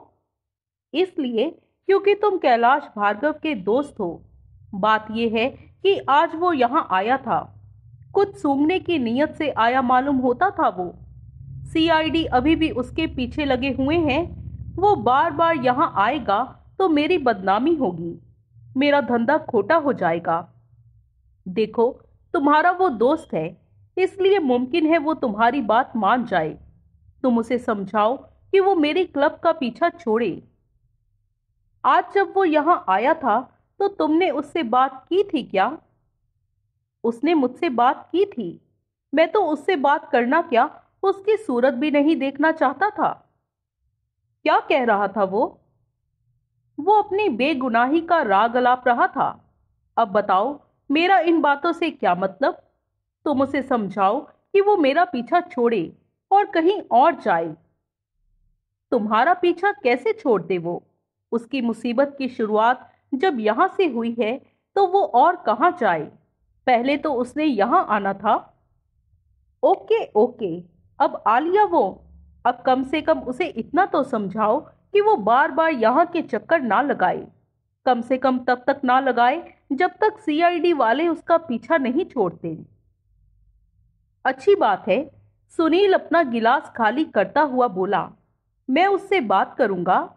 इसलिए क्योंकि तुम कैलाश भार्गव के दोस्त हो। बात यह है कि आज वो यहाँ आया था। कुछ सूंघने की नीयत से आया मालूम होता था वो। सीआईडी अभी भी उसके पीछे लगे हुए हैं। वो बार बार यहाँ आएगा तो मेरी बदनामी होगी। मेरा धंधा खोटा हो जाएगा। देखो, तुम्हारा वो दोस्त है, इसलिए मुमकिन है वो तुम्हारी बात मान जाए। तुम उसे समझाओ कि वो मेरी क्लब का पीछा छोड़े। आज जब वो यहाँ आया था तो तुमने उससे बात की थी क्या? उसने मुझसे बात की थी। मैं तो उससे बात करना क्या, उसकी सूरत भी नहीं देखना चाहता था। क्या कह रहा था वो? वो अपनी बेगुनाही का राग अलाप रहा था। अब बताओ, मेरा इन बातों से क्या मतलब? तुम उसे समझाओ कि वो मेरा पीछा छोड़े और कहीं और जाए। तुम्हारा पीछा कैसे छोड़ दे वो? उसकी मुसीबत की शुरुआत जब यहाँ से हुई है तो वो और कहाँ जाए? पहले तो उसने यहाँ आना था। ओके ओके, अब आलिया वो। अब कम से कम उसे इतना तो समझाओ कि वो बार बार यहाँ के चक्कर ना लगाए। कम से कम तब तक ना लगाए, जब तक सीआईडी वाले उसका पीछा नहीं छोड़ते। अच्छी बात है, सुनील अपना गिलास खाली करता हुआ बोला, मैं उससे बात करूँगा।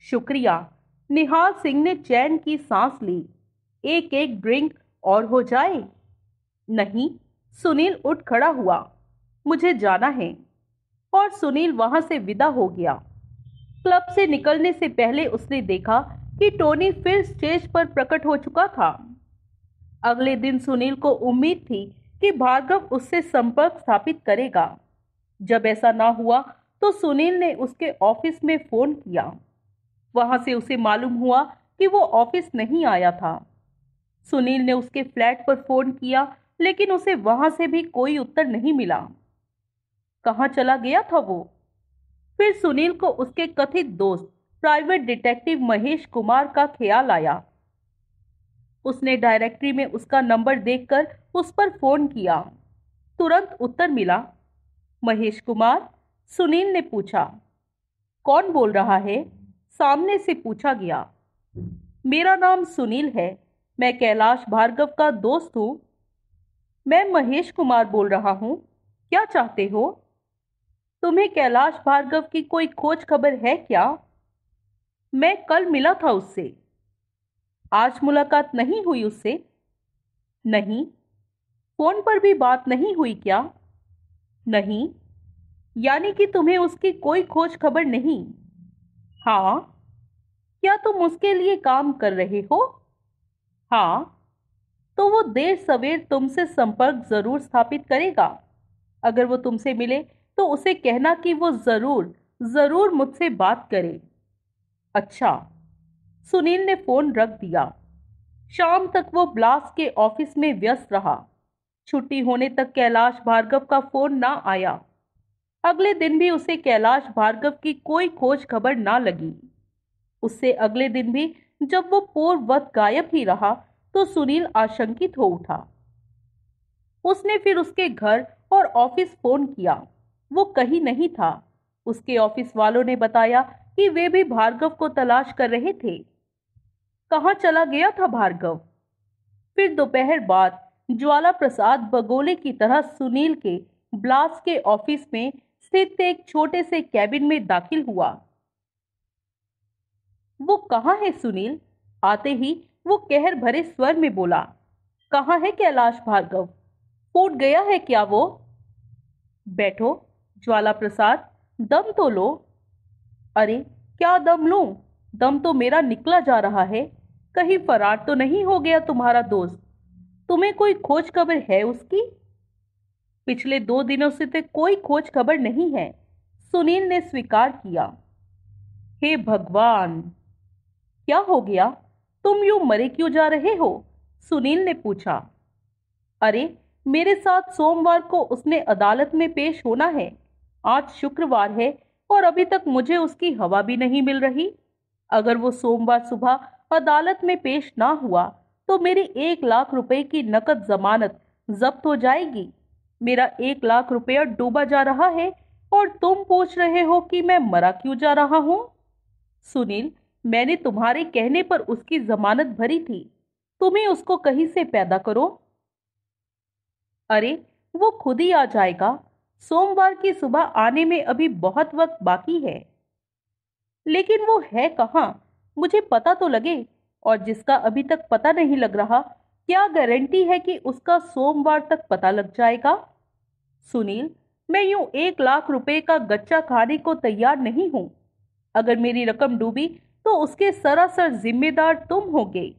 शुक्रिया। निहाल सिंह ने चैन की सांस ली। एक एक ड्रिंक और हो जाए? नहीं, सुनील उठ खड़ा हुआ। मुझे जाना है। और सुनील वहाँ से विदा हो गया। क्लब से निकलने से पहले उसने देखा कि टोनी फिर स्टेज पर प्रकट हो चुका था। अगले दिन सुनील को उम्मीद थी कि भार्गव उससे संपर्क स्थापित करेगा। जब ऐसा ना हुआ तो सुनील ने उसके ऑफ़िस में फ़ोन किया। वहाँ से उसे मालूम हुआ कि वो ऑफ़िस नहीं आया था। सुनील ने उसके फ्लैट पर फ़ोन किया, लेकिन उसे वहाँ से भी कोई उत्तर नहीं मिला। कहाँ चला गया था वो? फिर सुनील को उसके कथित दोस्त प्राइवेट डिटेक्टिव महेश कुमार का ख्याल आया। उसने डायरेक्टरी में उसका नंबर देखकर उस पर फ़ोन किया। तुरंत उत्तर मिला। महेश कुमार, सुनील ने पूछा, कौन बोल रहा है? सामने से पूछा गया, मेरा नाम सुनील है। मैं कैलाश भार्गव का दोस्त हूँ। मैं महेश कुमार बोल रहा हूँ। क्या चाहते हो? तुम्हें कैलाश भार्गव की कोई खोज खबर है क्या? मैं कल मिला था उससे। आज मुलाकात नहीं हुई उससे? नहीं। फ़ोन पर भी बात नहीं हुई क्या? नहीं। यानी कि तुम्हें उसकी कोई खोज खबर नहीं? हाँ। क्या तुम उसके लिए काम कर रहे हो? हाँ। तो वो देर सवेर तुमसे संपर्क ज़रूर स्थापित करेगा। अगर वो तुमसे मिले तो उसे कहना कि वो ज़रूर ज़रूर मुझसे बात करे। अच्छा सुनील ने फ़ोन रख दिया। शाम तक वो ब्लास के ऑफ़िस में व्यस्त रहा। छुट्टी होने तक कैलाश भार्गव का फ़ोन ना आया। अगले दिन भी उसे कैलाश भार्गव की कोई खोज खबर ना लगी। उससे अगले दिन भी जब वो पूर्ववत गायब ही रहा तो सुनील आशंकित हो उठा। उसने फिर उसके घर और ऑफ़िस फ़ोन किया। वो कहीं नहीं था। उसके ऑफ़िस वालों ने बताया कि वे भी भार्गव को तलाश कर रहे थे। कहाँ चला गया था भार्गव? फिर दोपहर बाद ज्वाला प्रसाद बगोले की तरह सुनील के ब्लास के ऑफ़िस में स्थित एक छोटे से कैबिन में दाखिल हुआ। वो कहाँ है सुनील? आते ही वो कहर भरे स्वर में बोला। कहाँ है कैलाश भार्गव? फूट गया है क्या वो? बैठो। ज्वाला प्रसाद दम तो लो। अरे, क्या दम लूँ? दम तो मेरा निकला जा रहा है। कहीं फरार तो नहीं हो गया तुम्हारा दोस्त? तुम्हें कोई खोज खबर है उसकी? पिछले दो दिनों से तो कोई खोज खबर नहीं है। सुनील ने स्वीकार किया। हे भगवान! क्या हो गया? तुम यूँ मरे क्यों जा रहे हो? सुनील ने पूछा। अरे, मेरे साथ सोमवार को उसने अदालत में पेश होना है। आज शुक्रवार है और अभी तक मुझे उसकी हवा भी नहीं मिल रही। अगर वो सोमवार सुबह अदालत में पेश ना हुआ तो मेरी एक लाख रुपए की नकद जमानत जब्त हो जाएगी। मेरा एक लाख रुपया डूबा जा रहा है और तुम पूछ रहे हो कि मैं मरा क्यों जा रहा हूँ? सुनील, मैंने तुम्हारे कहने पर उसकी जमानत भरी थी। तुम्हें उसको कहीं से पैदा करो? अरे, वो खुद ही आ जाएगा। सोमवार की सुबह आने में अभी बहुत वक्त बाकी है। लेकिन वो है कहाँ? मुझे पता तो लगे, और जिसका अभी तक पता नहीं लग रहा, क्या गारंटी है कि उसका सोमवार तक पता लग जाएगा? सुनील, मैं यूँ एक लाख रुपए का गच्चा खाने को तैयार नहीं हूँ। अगर मेरी रकम डूबी तो उसके सरासर जिम्मेदार तुम होगे।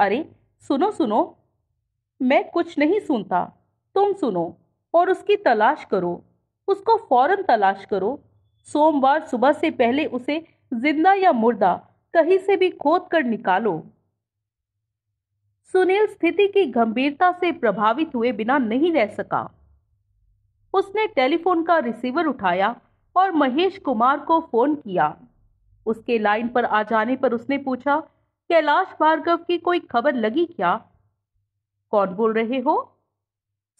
अरे, सुनो सुनो। मैं कुछ नहीं सुनता। तुम सुनो। और उसकी तलाश करो। उसको फ़ौरन तलाश करो। सोमवार सुबह से पहले उसे ज़िंदा या मुर्दा कहीं से भी खोद कर निकालो। सुनील स्थिति की गंभीरता से प्रभावित हुए बिना नहीं रह सका। उसने टेलीफोन का रिसीवर उठाया और महेश कुमार को फ़ोन किया। उसके लाइन पर आ जाने पर उसने पूछा, कैलाश भार्गव की कोई खबर लगी क्या? कौन बोल रहे हो?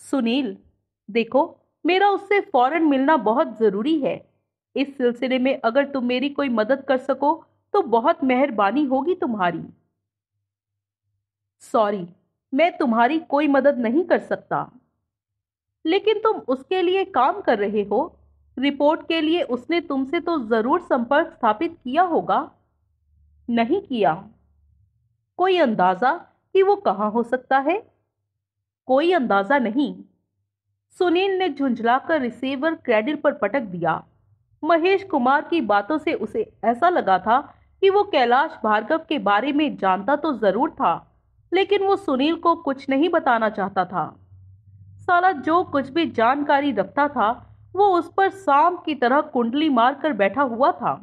सुनील देखो, मेरा उससे फ़ौरन मिलना बहुत ज़रूरी है। इस सिलसिले में अगर तुम मेरी कोई मदद कर सको तो बहुत मेहरबानी होगी तुम्हारी। सॉरी, मैं तुम्हारी कोई मदद नहीं कर सकता। लेकिन तुम उसके लिए काम कर रहे हो। रिपोर्ट के लिए उसने तुमसे तो ज़रूर संपर्क स्थापित किया होगा। नहीं किया। कोई अंदाज़ा कि वो कहाँ हो सकता है? कोई अंदाज़ा नहीं। सुनील ने झुंझलाकर रिसीवर क्रेडिट पर पटक दिया। महेश कुमार की बातों से उसे ऐसा लगा था कि वो कैलाश भार्गव के बारे में जानता तो ज़रूर था, लेकिन वो सुनील को कुछ नहीं बताना चाहता था। साला जो कुछ भी जानकारी रखता था, वो उस पर सांप की तरह कुंडली मारकर बैठा हुआ था।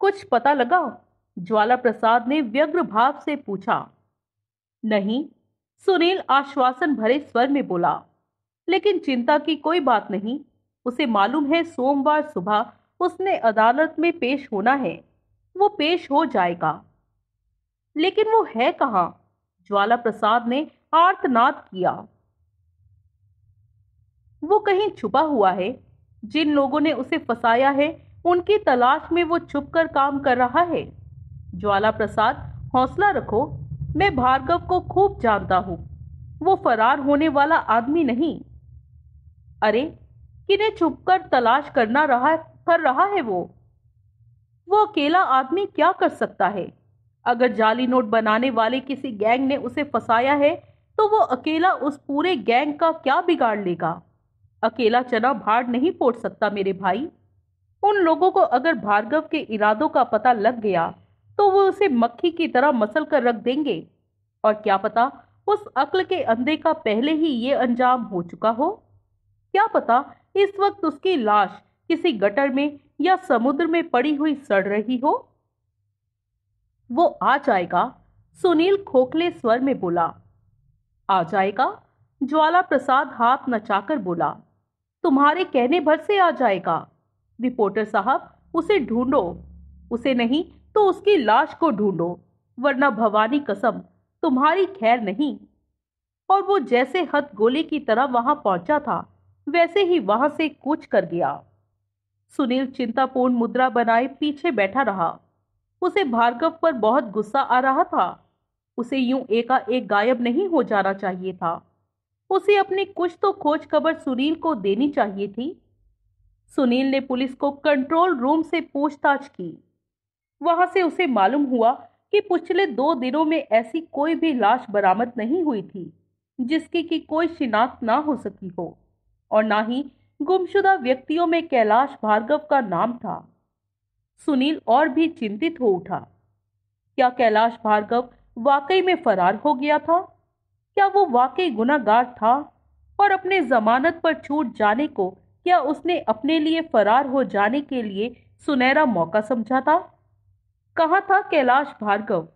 कुछ पता लगा? ज्वाला प्रसाद ने व्यग्र भाव से पूछा। नहीं सुनील आश्वासन भरे स्वर में बोला, लेकिन चिंता की कोई बात नहीं, उसे मालूम है सोमवार सुबह उसने अदालत में पेश होना है, वो पेश हो जाएगा। लेकिन वो है कहाँ? ज्वाला प्रसाद ने आर्तनाद किया। वो कहीं छुपा हुआ है, जिन लोगों ने उसे फंसाया है, उनकी तलाश में वो छुप कर काम कर रहा है। ज्वाला प्रसाद हौसला रखो मैं भार्गव को खूब जानता हूँ। वो फरार होने वाला आदमी नहीं। अरे, किन्हें छुपकर तलाश करना रहा, कर रहा है वो? वो अकेला आदमी क्या कर सकता है? अगर जाली नोट बनाने वाले किसी गैंग ने उसे फंसाया है तो वो अकेला उस पूरे गैंग का क्या बिगाड़ लेगा? अकेला चना भाड़ नहीं फोड़ सकता मेरे भाई। उन लोगों को अगर भार्गव के इरादों का पता लग गया तो वो उसे मक्खी की तरह मसल कर रख देंगे। और क्या पता उस अक्ल के अंधे का पहले ही ये अंजाम हो चुका हो? क्या पता इस वक्त उसकी लाश किसी गटर में या समुद्र में पड़ी हुई सड़ रही हो? वो आ जाएगा, सुनील खोखले स्वर में बोला। आ जाएगा? ज्वाला प्रसाद हाथ नचाकर बोला। तुम्हारे कहने भर से आ जाएगा। रिपोर्टर साहब, उसे ढूंढो। उसे नहीं तो उसकी लाश को ढूंढो, वरना भवानी कसम, तुम्हारी खैर नहीं। और वो जैसे हथ गोले की तरह वहाँ पहुँचा था, वैसे ही वहाँ से कूच कर गया। सुनील चिंतापूर्ण मुद्रा बनाए पीछे बैठा रहा। उसे भार्गव पर बहुत गुस्सा आ रहा था। उसे यूँ एका एक गायब नहीं हो जाना चाहिए था। उसे अपनी कुछ तो खोज खबर सुनील को देनी चाहिए थी। सुनील ने पुलिस को कंट्रोल रूम से पूछताछ की। वहाँ से उसे मालूम हुआ कि पिछले दो दिनों में ऐसी कोई भी लाश बरामद नहीं हुई थी, जिसकी की कोई शिनाख्त ना हो सकी हो, और ना ही गुमशुदा व्यक्तियों में कैलाश भार्गव का नाम था। सुनील और भी चिंतित हो उठा। क्या कैलाश भार्गव वाकई में फरार हो गया था? क्या वो वाकई गुनागार था? और अपने जमानत पर छूट जाने को क्या उसने अपने लिए फरार हो जाने के लिए सुनहरा मौका समझा था? कहा था कैलाश भार्गव?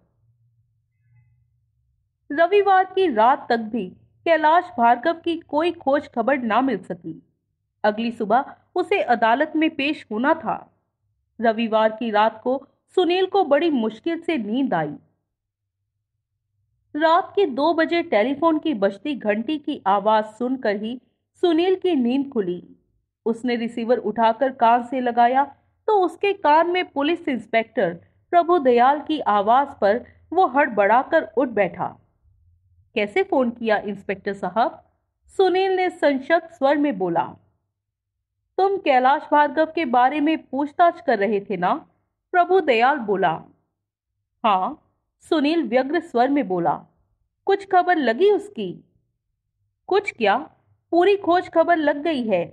रविवार की रात तक भी कैलाश भार्गव की कोई खोज खबर ना मिल सकी। अगली सुबह उसे अदालत में पेश होना था। रविवार की रात को सुनील को बड़ी मुश्किल से नींद आई। रात के दो बजे टेलीफोन की बजती घंटी की आवाज़ सुनकर ही सुनील की नींद खुली। उसने रिसीवर उठाकर कान से लगाया तो उसके कान में पुलिस इंस्पेक्टर प्रभु दयाल की आवाज़ पर वो हड़बड़ाकर उठ बैठा। कैसे फ़ोन किया इंस्पेक्टर साहब? सुनील ने संशक स्वर में बोला। तुम कैलाश भार्गव के बारे में पूछताछ कर रहे थे ना? प्रभु दयाल बोला। हाँ सुनील व्यग्र स्वर में बोला। कुछ खबर लगी उसकी? कुछ क्या? पूरी खोज खबर लग गई है।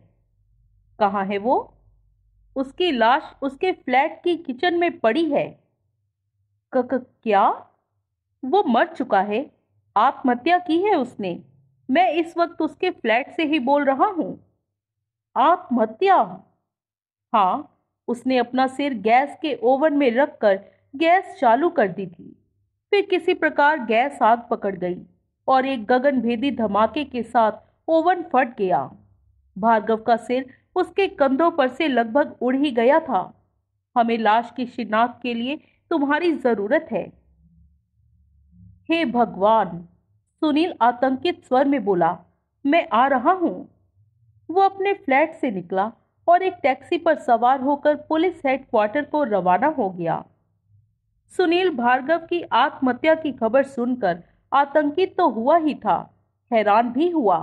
कहाँ है वो? उसकी लाश उसके फ्लैट की किचन में पड़ी है। क, क, क्या? वो मर चुका है। आत्महत्या की है उसने। मैं इस वक्त उसके फ्लैट से ही बोल रहा हूँ। आत्महत्या? हाँ उसने अपना सिर गैस के ओवन में रखकर गैस चालू कर दी थी। फिर किसी प्रकार गैस आग पकड़ गई और एक गगन भेदी धमाके के साथ ओवन फट गया। भार्गव का सिर उसके कंधों पर से लगभग उड़ ही गया था। हमें लाश की शिनाख्त के लिए तुम्हारी ज़रूरत है। हे भगवान, सुनील आतंकित स्वर में बोला, मैं आ रहा हूँ। वो अपने फ्लैट से निकला और एक टैक्सी पर सवार होकर पुलिस हेडक्वार्टर को रवाना हो गया। सुनील भार्गव की आत्महत्या की खबर सुनकर आतंकित तो हुआ ही था, हैरान भी हुआ।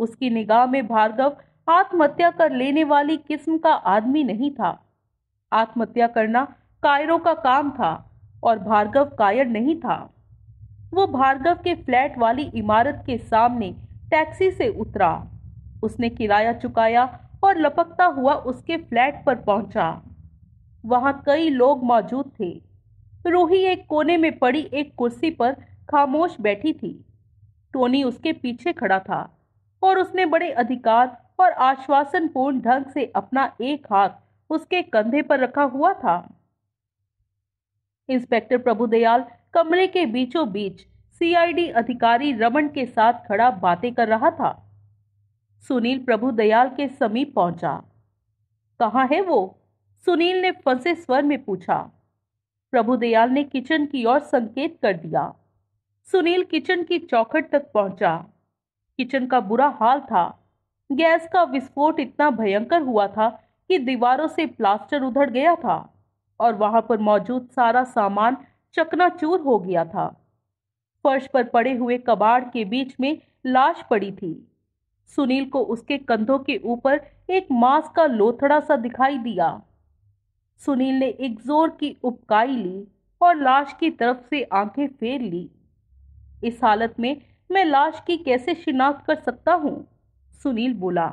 उसकी निगाह में भार्गव आत्महत्या कर लेने वाली किस्म का आदमी नहीं था। आत्महत्या करना कायरों का काम था और भार्गव कायर नहीं था। वो भार्गव के फ्लैट वाली इमारत के सामने टैक्सी से उतरा। उसने किराया चुकाया और लपकता हुआ उसके फ्लैट पर पहुँचा। वहाँ कई लोग मौजूद थे। रूही एक कोने में पड़ी एक कुर्सी पर खामोश बैठी थी। टोनी उसके पीछे खड़ा था और उसने बड़े अधिकार और आश्वासनपूर्ण ढंग से अपना एक हाथ उसके कंधे पर रखा हुआ था। इंस्पेक्टर प्रभुदयाल कमरे के बीचों बीच सीआईडी अधिकारी रमन के साथ खड़ा बातें कर रहा था। सुनील प्रभु दयाल के समीप पहुँचा। कहा है वो? सुनील ने फंसे स्वर में पूछा। प्रभु दयाल ने किचन की ओर संकेत कर दिया। सुनील किचन की चौखट तक पहुँचा। किचन का बुरा हाल था। गैस का विस्फोट इतना भयंकर हुआ था कि दीवारों से प्लास्टर उधड़ गया था। और वहाँ पर मौजूद सारा सामान चकनाचूर हो गया था। फर्श पर पड़े हुए कबाड़ के बीच में लाश पड़ी थी। सुनील को उसके कंधों के ऊपर एक मांस का लोथड़ा सा दिखाई दिया। सुनील ने एक ज़ोर की उपकाई ली और लाश की तरफ़ से आँखें फेर ली। इस हालत में मैं लाश की कैसे शिनाख्त कर सकता हूँ? सुनील बोला।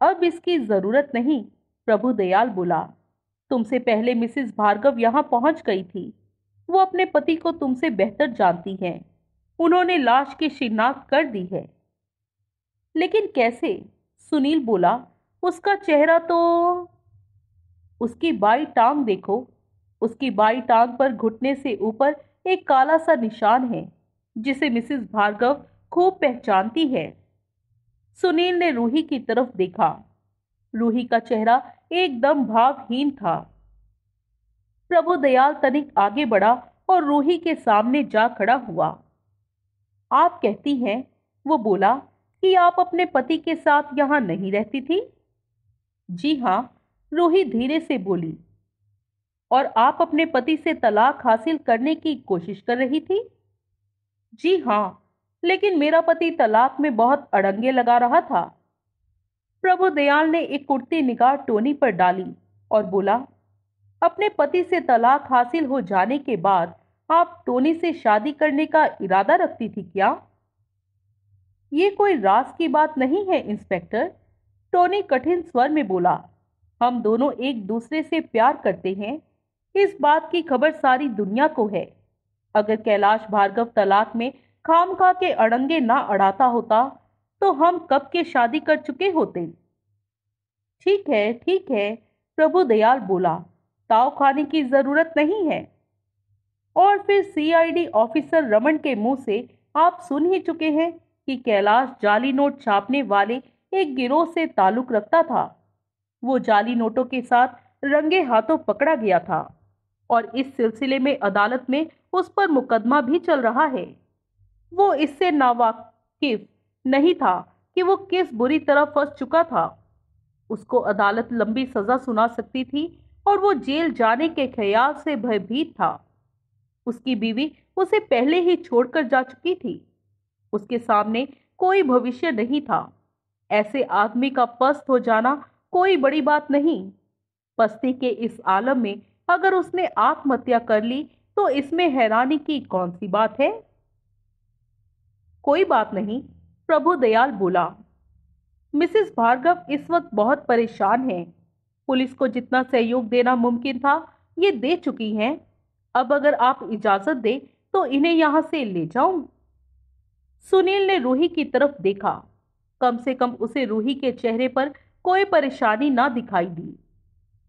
अब इसकी ज़रूरत नहीं, प्रभु दयाल बोला। तुमसे पहले मिसेस भार्गव यहाँ पहुँच गई थी। वो अपने पति को तुमसे बेहतर जानती हैं। उन्होंने लाश की शिनाख्त कर दी है। लेकिन कैसे? सुनील बोला, उसका चेहरा तो उसकी बाई टांग देखो। उसकी बाई टांग पर घुटने से ऊपर एक काला सा निशान है, जिसे मिसिस भार्गव खूब पहचानती है। सुनील ने रूही की तरफ़ देखा। रूही का चेहरा एकदम भावहीन था। प्रभु दयाल तनिक आगे बढ़ा और रूही के सामने जा खड़ा हुआ। आप कहती हैं, वो बोला कि आप अपने पति के साथ यहाँ नहीं रहती थी? जी हाँ, रूही धीरे से बोली। और आप अपने पति से तलाक हासिल करने की कोशिश कर रही थी? जी हाँ, लेकिन मेरा पति तलाक में बहुत अड़ंगे लगा रहा था। प्रभु दयाल ने एक कुर्ती निगाह टोनी पर डाली और बोला, अपने पति से तलाक हासिल हो जाने के बाद आप टोनी से शादी करने का इरादा रखती थी क्या? ये कोई रास की बात नहीं है, इंस्पेक्टर, टोनी कठिन स्वर में बोला। हम दोनों एक दूसरे से प्यार करते हैं। इस बात की खबर सारी दुनिया को है। अगर कैलाश भार्गव तलाक में खाम खा के अड़ंगे ना अड़ाता होता तो हम कब के शादी कर चुके होते? ठीक है ठीक है, प्रभु दयाल बोला। ताव खाने की ज़रूरत नहीं है। और फिर सीआईडी ऑफिसर रमन के मुँह से आप सुन ही चुके हैं कि कैलाश जाली नोट छापने वाले एक गिरोह से ताल्लुक रखता था। वो जाली नोटों के साथ रंगे हाथों पकड़ा गया था और इस सिलसिले में अदालत में उस पर मुकदमा भी चल रहा है। वो इससे नावाकिफ नहीं था कि वो किस बुरी तरह फंस चुका था। उसको अदालत लंबी सजा सुना सकती थी और वो जेल जाने के ख्याल से भयभीत था। उसकी बीवी उसे पहले ही छोड़कर जा चुकी थी। उसके सामने कोई भविष्य नहीं था। ऐसे आदमी का पस्त हो जाना कोई बड़ी बात नहीं। पस्ती के इस आलम में अगर उसने आत्महत्या कर ली तो इसमें हैरानी की कौन सी बात है? कोई बात नहीं। प्रभु दयाल बोला, मिसिस भार्गव इस वक्त बहुत परेशान हैं। पुलिस को जितना सहयोग देना मुमकिन था, ये दे चुकी हैं। अब अगर आप इजाज़त दे तो इन्हें यहाँ से ले जाऊँ? सुनील ने रूही की तरफ़ देखा। कम से कम उसे रूही के चेहरे पर कोई परेशानी ना दिखाई दी।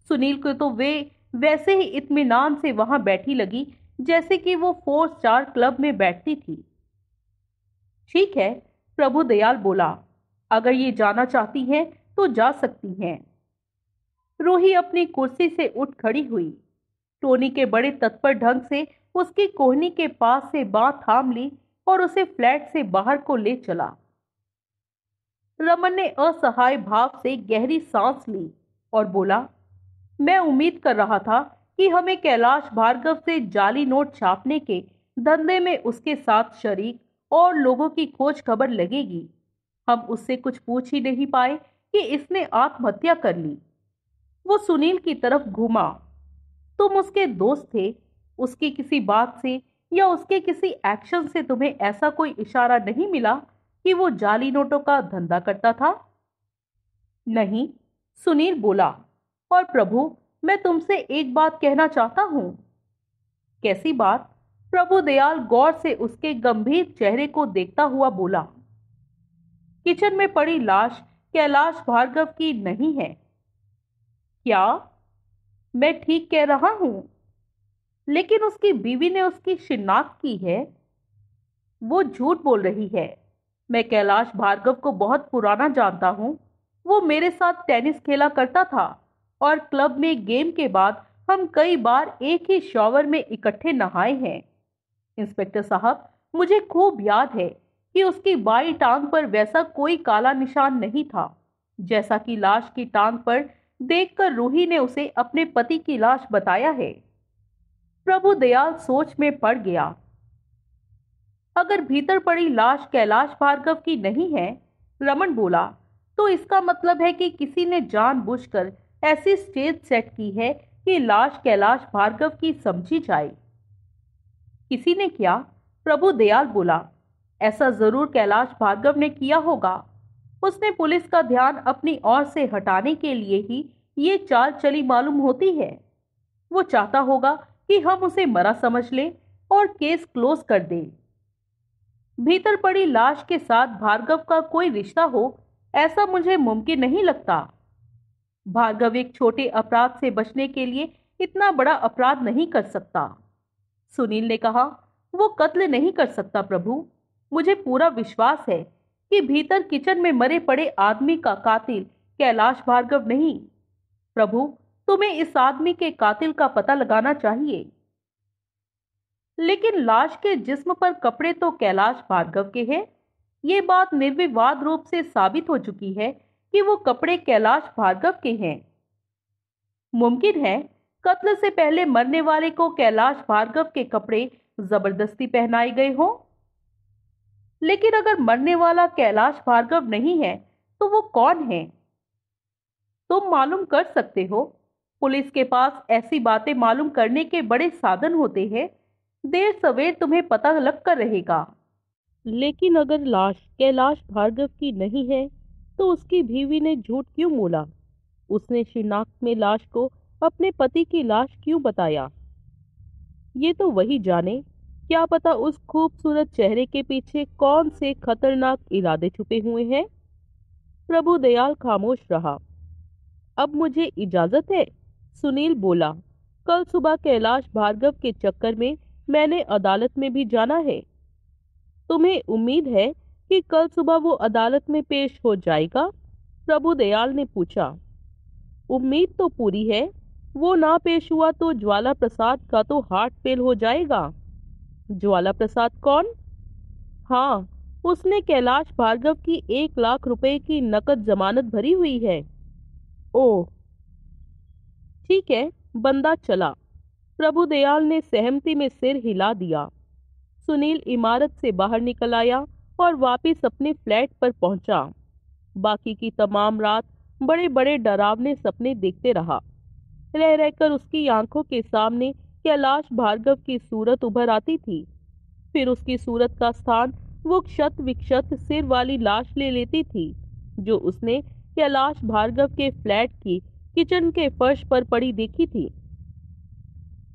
सुनील को तो वे वैसे ही इत्मीनान से वहाँ बैठी लगी, जैसे कि वो फोर स्टार क्लब में बैठती थी। ठीक है प्रभु दयाल बोला, अगर ये जाना चाहती हैं तो जा सकती हैं. रूही अपनी कुर्सी से उठ खड़ी हुई। टोनी के बड़े तत्पर ढंग से उसकी कोहनी के पास से बात थाम ली और उसे फ्लैट से बाहर को ले चला। रमन ने असहाय भाव से गहरी सांस ली और बोला, मैं उम्मीद कर रहा था कि हमें कैलाश भार्गव से जाली नोट छापने के धंधे में उसके साथ शरीक और लोगों की खोज खबर लगेगी। हम उससे कुछ पूछ ही नहीं पाए कि इसने आत्महत्या कर ली। वो सुनील की तरफ़ घूमा। तुम उसके दोस्त थे। उसकी किसी बात से या उसके किसी एक्शन से तुम्हें ऐसा कोई इशारा नहीं मिला कि वो जाली नोटों का धंधा करता था? नहीं, सुनील बोला, और प्रभु, मैं तुमसे एक बात कहना चाहता हूँ। कैसी बात? प्रभु दयाल गौर से उसके गंभीर चेहरे को देखता हुआ बोला, किचन में पड़ी लाश, कैलाश भार्गव की नहीं है। क्या? मैं ठीक कह रहा हूँ, लेकिन उसकी बीवी ने उसकी शिनाख्त की है। वो झूठ बोल रही है। मैं कैलाश भार्गव को बहुत पुराना जानता हूँ। वो मेरे साथ टेनिस खेला करता था और क्लब में गेम के बाद हम कई बार एक ही शॉवर में इकट्ठे नहाए हैं। इंस्पेक्टर साहब, मुझे खूब याद है कि उसकी बाई टांग पर वैसा कोई काला निशान नहीं था। जैसा कि लाश की टांग पर देखकर रूही ने उसे अपने पति की लाश बताया है। प्रभु दयाल सोच में पड़ गया। अगर भीतर पड़ी लाश कैलाश भार्गव की नहीं है, रमन बोला तो इसका मतलब है कि किसी ने जानबूझकर ऐसी स्टेज सेट की है कि लाश कैलाश भार्गव की समझी जाए। किसी ने क्या? प्रभु दयाल बोला, ऐसा ज़रूर कैलाश भार्गव ने किया होगा। उसने पुलिस का ध्यान अपनी ओर से हटाने के लिए ही ये चाल चली मालूम होती है। वो चाहता होगा कि हम उसे मरा समझ लें और केस क्लोज कर दें। भीतर पड़ी लाश के साथ भार्गव का कोई रिश्ता हो, ऐसा मुझे मुमकिन नहीं लगता। भार्गव एक छोटे अपराध से बचने के लिए इतना बड़ा अपराध नहीं कर सकता। सुनील ने कहा, वो कत्ल नहीं कर सकता प्रभु। मुझे पूरा विश्वास है कि भीतर किचन में मरे पड़े आदमी का कातिल कैलाश भार्गव नहीं। प्रभु, तुम्हें इस आदमी के कातिल का पता लगाना चाहिए। लेकिन लाश के जिस्म पर कपड़े तो कैलाश भार्गव के हैं। ये बात निर्विवाद रूप से साबित हो चुकी है कि वो कपड़े कैलाश भार्गव के हैं। मुमकिन है कत्ल से पहले मरने वाले को कैलाश भार्गव के कपड़े ज़बरदस्ती पहनाए गए हों। लेकिन अगर मरने वाला कैलाश भार्गव नहीं है तो वो कौन है? तुम मालूम कर सकते हो। पुलिस के पास ऐसी बातें मालूम करने के बड़े साधन होते हैं। देर सवेर तुम्हें पता लग कर रहेगा। लेकिन अगर लाश कैलाश भार्गव की नहीं है तो उसकी बीवी ने झूठ क्यों बोला? उसने शिनाख्त में लाश को अपने पति की लाश क्यों बताया? ये तो वही जाने, क्या पता उस खूबसूरत चेहरे के पीछे कौन से खतरनाक इरादे छुपे हुए हैं? प्रभु दयाल खामोश रहा। अब मुझे इजाज़त है? सुनील बोला, कल सुबह कैलाश भार्गव के चक्कर में मैंने अदालत में भी जाना है। तुम्हें उम्मीद है कि कल सुबह वो अदालत में पेश हो जाएगा? प्रभु दयाल ने पूछा। उम्मीद तो पूरी है वो ना पेश हुआ तो ज्वाला प्रसाद का तो हार्ट फेल हो जाएगा। ज्वाला प्रसाद कौन? हाँ उसने कैलाश भार्गव की एक लाख रुपए की नकद जमानत भरी हुई है। ओ। ठीक है, बंदा चला। प्रभु दयाल ने सहमति में सिर हिला दिया। सुनील इमारत से बाहर निकल आया और वापस अपने फ्लैट पर पहुँचा। बाकी की तमाम रात बड़े बड़े डरावने सपने देखते रहा। रह रहकर उसकी आँखों के सामने कैलाश भार्गव की सूरत उभर आती थी। फिर उसकी सूरत का स्थान वो क्षत विक्षत सिर वाली लाश ले लेती थी, जो उसने कैलाश भार्गव के फ्लैट की किचन के फर्श पर पड़ी देखी थी।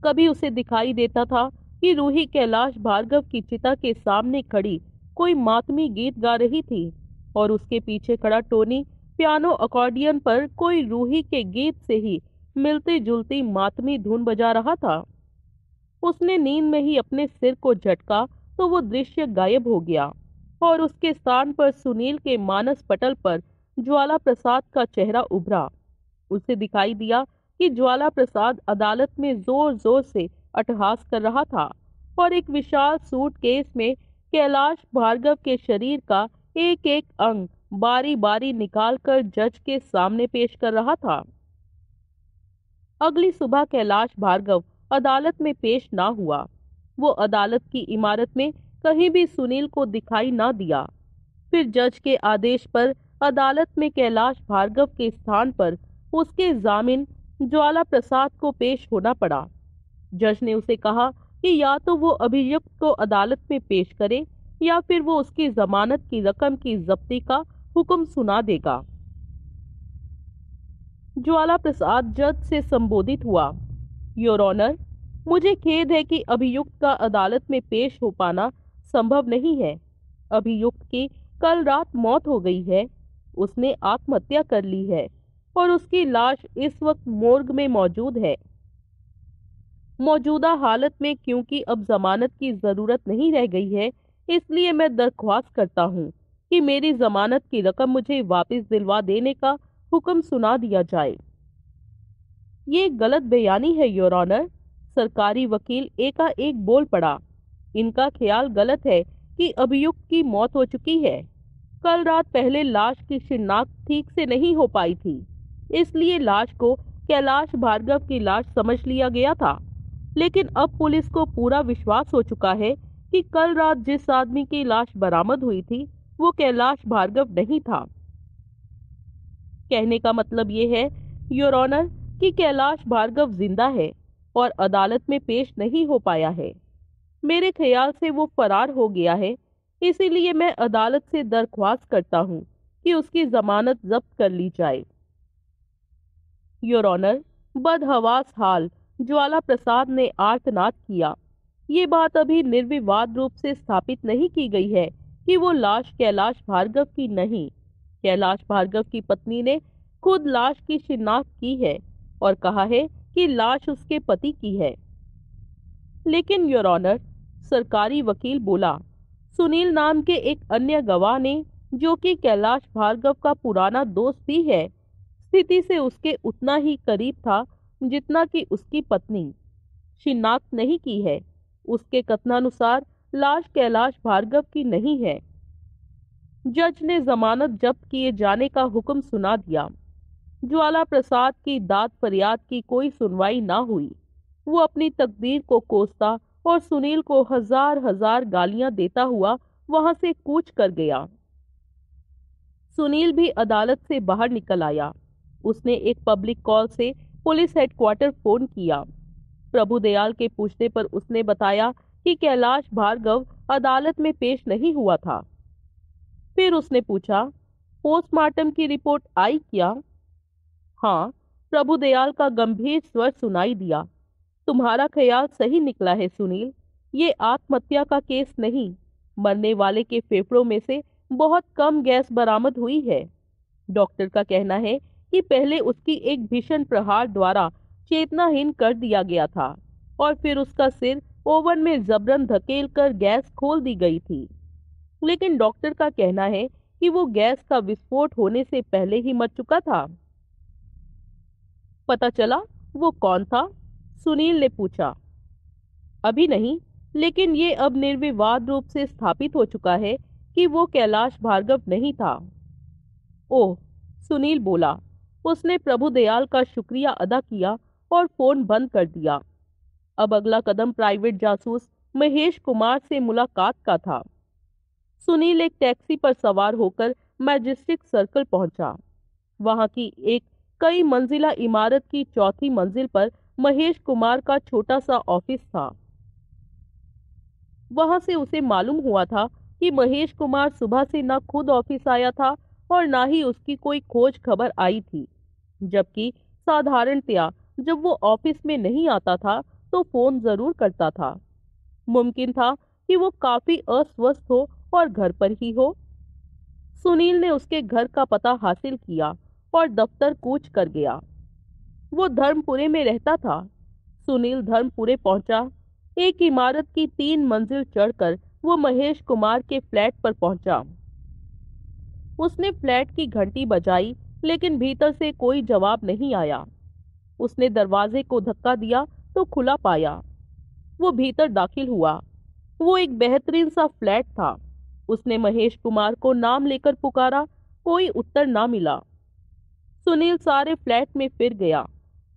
कभी उसे दिखाई देता था कि रूही कैलाश भार्गव की चिता के सामने खड़ी कोई मातमी गीत गा रही थी, और उसके पीछे खड़ा टोनी पियानो अकॉर्डियन पर कोई रूही के गीत से ही मिलती जुलती मातमी धुन बजा रहा था। उसने नींद में ही अपने सिर को झटका तो वो दृश्य गायब हो गया और उसके स्थान पर सुनील के मानस पटल पर ज्वाला प्रसाद का चेहरा उभरा। उसे दिखाई दिया कि ज्वाला प्रसाद अदालत में ज़ोर ज़ोर से अटहास कर रहा था और एक विशाल सूट केस में कैलाश भार्गव के शरीर का एक एक अंग बारी बारी निकालकर जज के सामने पेश कर रहा था। अगली सुबह कैलाश भार्गव अदालत में पेश ना हुआ। वो अदालत की इमारत में कहीं भी सुनील को दिखाई ना दिया। फिर जज के आदेश पर अदालत में कैलाश भार्गव के स्थान पर उसके जामिन ज्वाला प्रसाद को पेश होना पड़ा। जज ने उसे कहा कि या तो वो अभियुक्त को अदालत में पेश करे या फिर वो उसकी जमानत की रकम की जब्ती का हुक्म सुना देगा। ज्वाला प्रसाद जज से संबोधित हुआ। योर ऑनर मुझे खेद है कि अभियुक्त का अदालत में पेश हो पाना संभव नहीं है। अभियुक्त की कल रात मौत हो गई है। उसने आत्महत्या कर ली है और उसकी लाश इस वक्त मोर्ग में मौजूद है। मौजूदा हालत में क्योंकि अब जमानत की ज़रूरत नहीं रह गई है, इसलिए मैं दरख्वास्त करता हूँ कि मेरी जमानत की रकम मुझे वापस दिलवा देने का हुक्म सुना दिया जाए। ये गलत बयानी है योर ऑनर सरकारी वकील एका एक बोल पड़ा, इनका ख्याल गलत है कि अभियुक्त की मौत हो चुकी है। कल रात पहले लाश की शिनाख्त ठीक से नहीं हो पाई थी, इसलिए लाश को कैलाश भार्गव की लाश समझ लिया गया था। लेकिन अब पुलिस को पूरा विश्वास हो चुका है कि कल रात जिस आदमी की लाश बरामद हुई थी, वो कैलाश भार्गव नहीं था। कहने का मतलब ये है योर ऑनर कि कैलाश भार्गव ज़िंदा है और अदालत में पेश नहीं हो पाया है। मेरे ख्याल से वो फरार हो गया है, इसीलिए मैं अदालत से दरख्वास्त करता हूँ कि उसकी जमानत जब्त कर ली जाए। योर ऑनर बदहवास हाल ज्वाला प्रसाद ने आर्तनाद किया। ये बात अभी निर्विवाद रूप से स्थापित नहीं की गई है कि वो लाश कैलाश भार्गव की नहीं कैलाश भार्गव की पत्नी ने खुद लाश की शिनाख्त की है और कहा है कि लाश उसके पति की है। लेकिन योर ऑनर सरकारी वकील बोला, सुनील नाम के एक अन्य गवाह ने, जो कि कैलाश भार्गव का पुराना दोस्त भी है, स्थिति से उसके उतना ही करीब था, जितना कि उसकी पत्नी। शिनाख्त नहीं की है। उसके कथनानुसार, लाश कैलाश भार्गव की नहीं है। जज ने जमानत जब्त किए जाने का हुक्म सुना दिया। ज्वाला प्रसाद की दाद फरियाद की कोई सुनवाई ना हुई। वो अपनी तकदीर को कोसता और सुनील को हज़ार हज़ार गालियाँ देता हुआ वहाँ से कूच कर गया। सुनील भी अदालत से बाहर निकल आया। उसने एक पब्लिक कॉल से पुलिस हेडक्वार्टर फ़ोन किया। प्रभु दयाल के पूछने पर उसने बताया कि कैलाश भार्गव अदालत में पेश नहीं हुआ था। फिर उसने पूछा, पोस्टमार्टम की रिपोर्ट आई क्या? हाँ प्रभु दयाल का गंभीर स्वर सुनाई दिया। तुम्हारा ख्याल सही निकला है, सुनील। ये आत्महत्या का केस नहीं, मरने वाले के फेफड़ों में से बहुत कम गैस बरामद हुई है। डॉक्टर का कहना है कि पहले उसकी एक भीषण प्रहार द्वारा चेतनाहीन कर दिया गया था और फिर उसका सिर ओवन में जबरन धकेल कर गैस खोल दी गई थी। लेकिन डॉक्टर का कहना है कि वो गैस का विस्फोट होने से पहले ही मर चुका था। पता चला वो कौन था? सुनील ने पूछा। अभी नहीं, लेकिन ये अब निर्विवाद रूप से स्थापित हो चुका है कि वो कैलाश भार्गव नहीं था। ओह, सुनील बोला। उसने प्रभु दयाल का शुक्रिया अदा किया और फ़ोन बंद कर दिया। अब अगला कदम प्राइवेट जासूस महेश कुमार से मुलाकात का था। सुनील एक टैक्सी पर सवार होकर मैजिस्टिक सर्कल पहुँचा। वहाँ की एक कई मंजिला इमारत की चौथी मंजिल पर महेश कुमार का छोटा सा ऑफ़िस था। वहाँ से उसे मालूम हुआ था कि महेश कुमार सुबह से न खुद ऑफ़िस आया था और ना ही उसकी कोई खोज खबर आई थी, जबकि साधारणतया जब वो ऑफ़िस में नहीं आता था तो फ़ोन ज़रूर करता था। मुमकिन था कि वो काफ़ी अस्वस्थ हो और घर पर ही हो। सुनील ने उसके घर का पता हासिल किया और दफ्तर कूच कर गया। वो धर्मपुरे में रहता था। सुनील धर्मपुरे पहुँचा। एक इमारत की तीन मंजिल चढ़कर वो महेश कुमार के फ्लैट पर पहुँचा। उसने फ्लैट की घंटी बजाई, लेकिन भीतर से कोई जवाब नहीं आया। उसने दरवाजे को धक्का दिया तो खुला पाया। वो भीतर दाखिल हुआ। वो एक बेहतरीन सा फ्लैट था। उसने महेश कुमार को नाम लेकर पुकारा, कोई उत्तर ना मिला। सुनील सारे फ्लैट में फिर गया।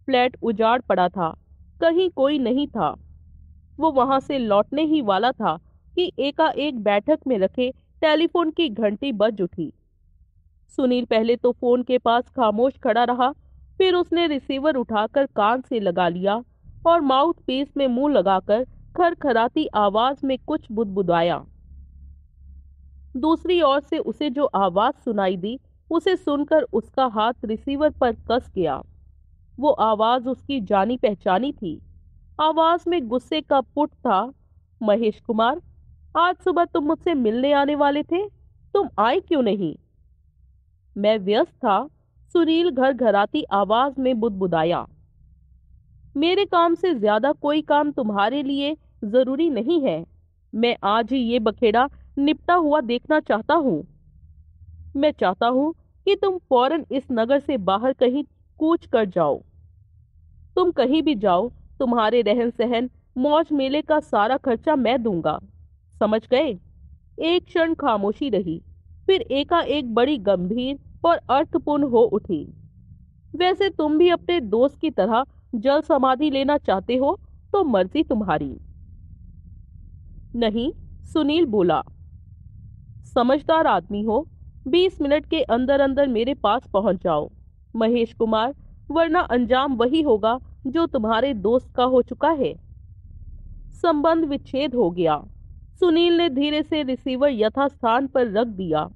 फ्लैट उजाड़ पड़ा था, कहीं कोई नहीं था। वो वहाँ से लौटने ही वाला था कि एकाएक बैठक में रखे टेलीफोन की घंटी बज उठी। सुनील पहले तो फ़ोन के पास खामोश खड़ा रहा, फिर उसने रिसीवर उठाकर कान से लगा लिया और माउथ पीस में मुँह लगाकर खरखराती आवाज़ में कुछ बुदबुदाया। दूसरी ओर से उसे जो आवाज़ सुनाई दी, उसे सुनकर उसका हाथ रिसीवर पर कस गया। वो आवाज़ उसकी जानी पहचानी थी। आवाज़ में गुस्से का पुट था, महेश कुमार, आज सुबह तुम मुझसे मिलने आने वाले थे, तुम आए क्यों नहीं? मैं व्यस्त था, सुनील घर घराती आवाज़ में बुदबुदाया। मेरे काम से ज़्यादा कोई काम तुम्हारे लिए ज़रूरी नहीं है। मैं आज ही ये बखेड़ा निपटा हुआ देखना चाहता हूँ। मैं चाहता हूँ कि तुम फ़ौरन इस नगर से बाहर कहीं कूच कर जाओ। तुम कहीं भी जाओ, तुम्हारे रहन सहन मौज मेले का सारा खर्चा मैं दूँगा। समझ गए? एक क्षण खामोशी रही, फिर एकाएक बड़ी गंभीर और अर्थपूर्ण हो उठी। वैसे तुम भी अपने दोस्त की तरह जल समाधि लेना चाहते हो तो मर्ज़ी तुम्हारी। नहीं, सुनील बोला समझदार आदमी हो, बीस मिनट के अंदर अंदर मेरे पास पहुँच जाओ। महेश कुमार, वरना अंजाम वही होगा जो तुम्हारे दोस्त का हो चुका है। संबंध विच्छेद हो गया। सुनील ने धीरे से रिसीवर यथास्थान पर रख दिया।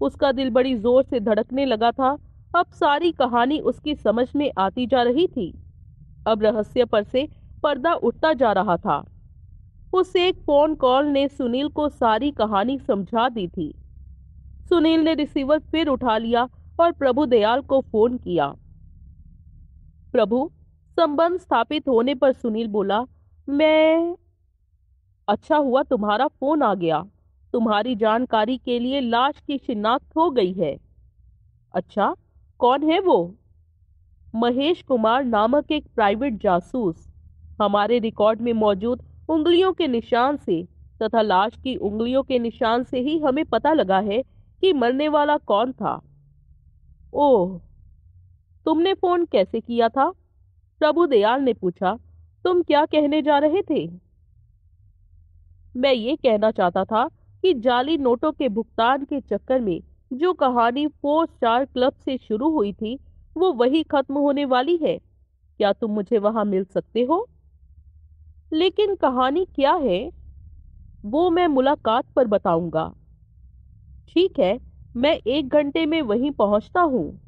उसका दिल बड़ी ज़ोर से धड़कने लगा था। अब सारी कहानी उसकी समझ में आती जा रही थी। अब रहस्य पर से पर्दा उठता जा रहा था। उस एक फ़ोन कॉल ने सुनील को सारी कहानी समझा दी थी। सुनील ने रिसीवर फिर उठा लिया और प्रभु दयाल को फ़ोन किया। प्रभु, संबंध स्थापित होने पर सुनील बोला, मैं अच्छा हुआ तुम्हारा फ़ोन आ गया। तुम्हारी जानकारी के लिए लाश की शिनाख्त हो गई है। अच्छा कौन है वो? महेश कुमार नामक एक प्राइवेट जासूस। हमारे रिकॉर्ड में मौजूद उंगलियों के निशान से तथा लाश की उंगलियों के निशान से ही हमें पता लगा है कि मरने वाला कौन था। ओह, तुमने फ़ोन कैसे किया था? प्रभु दयाल ने पूछा, तुम क्या कहने जा रहे थे? मैं ये कहना चाहता था कि जाली नोटों के भुगतान के चक्कर में जो कहानी फोर स्टार क्लब से शुरू हुई थी, वो वही खत्म होने वाली है। क्या तुम मुझे वहाँ मिल सकते हो? लेकिन कहानी क्या है, वो मैं मुलाकात पर बताऊँगा। ठीक है, मैं एक घंटे में वहीं पहुँचता हूँ।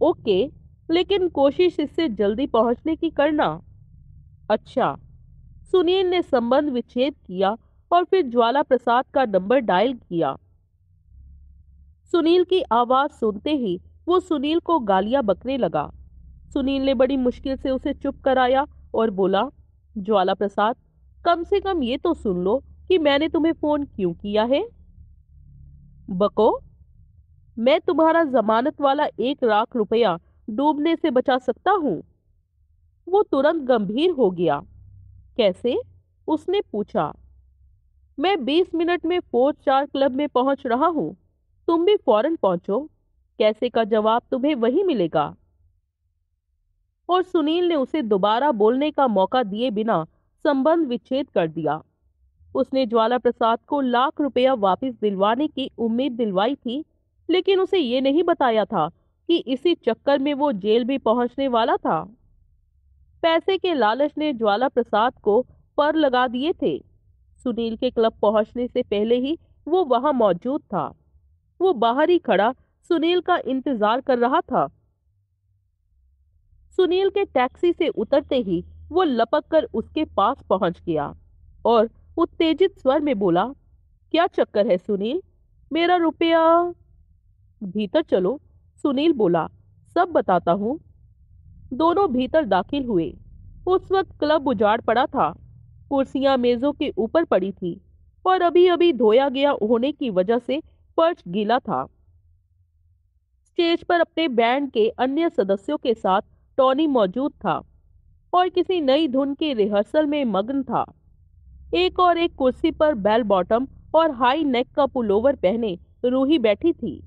ओके, लेकिन कोशिश इससे जल्दी पहुँचने की करना। अच्छा सुनील ने संबंध विच्छेद किया और फिर ज्वाला प्रसाद का नंबर डायल किया। सुनील की आवाज़ सुनते ही वो सुनील को गालियाँ बकने लगा। सुनील ने बड़ी मुश्किल से उसे चुप कराया और बोला ज्वाला प्रसाद कम से कम ये तो सुन लो कि मैंने तुम्हें फ़ोन क्यों किया है। बको, मैं तुम्हारा जमानत वाला एक लाख रुपया डूबने से बचा सकता हूँ? वो तुरंत गंभीर हो गया। कैसे? उसने पूछा। मैं बीस मिनट में फोर चार क्लब में पहुँच रहा हूँ। तुम भी फ़ौरन पहुंचो। कैसे का जवाब तुम्हें वही मिलेगा? और सुनील ने उसे दोबारा बोलने का मौका दिए बिना संबंध विच्छेद कर दिया। उसने ज्वाला प्रसाद को लाख रुपया वापस दिलवाने की उम्मीद दिलवाई थी, लेकिन उसे ये नहीं बताया था कि इसी चक्कर में वो जेल भी पहुँचने वाला था। पैसे के लालच ने ज्वाला प्रसाद को पर लगा दिए थे। सुनील के क्लब पहुँचने से पहले ही वो वहाँ मौजूद था। वो बाहर ही खड़ा सुनील का इंतज़ार कर रहा था। सुनील के टैक्सी से उतरते ही वो लपक कर उसके पास पहुँच गया और उत्तेजित स्वर में बोला, क्या चक्कर है सुनील? मेरा रुपया भीतर चलो, सुनील बोला, सब बताता हूँ। दोनों भीतर दाखिल हुए। उस वक्त क्लब उजाड़ पड़ा था। कुर्सियाँ मेजों के ऊपर पड़ी थी और अभी अभी धोया गया होने की वजह से फर्श गीला था। स्टेज पर अपने बैंड के अन्य सदस्यों के साथ टॉनी मौजूद था और किसी नई धुन के रिहर्सल में मग्न था। एक और एक कुर्सी पर बेल बॉटम और हाई नेक का पुलोवर पहने रूही बैठी थी।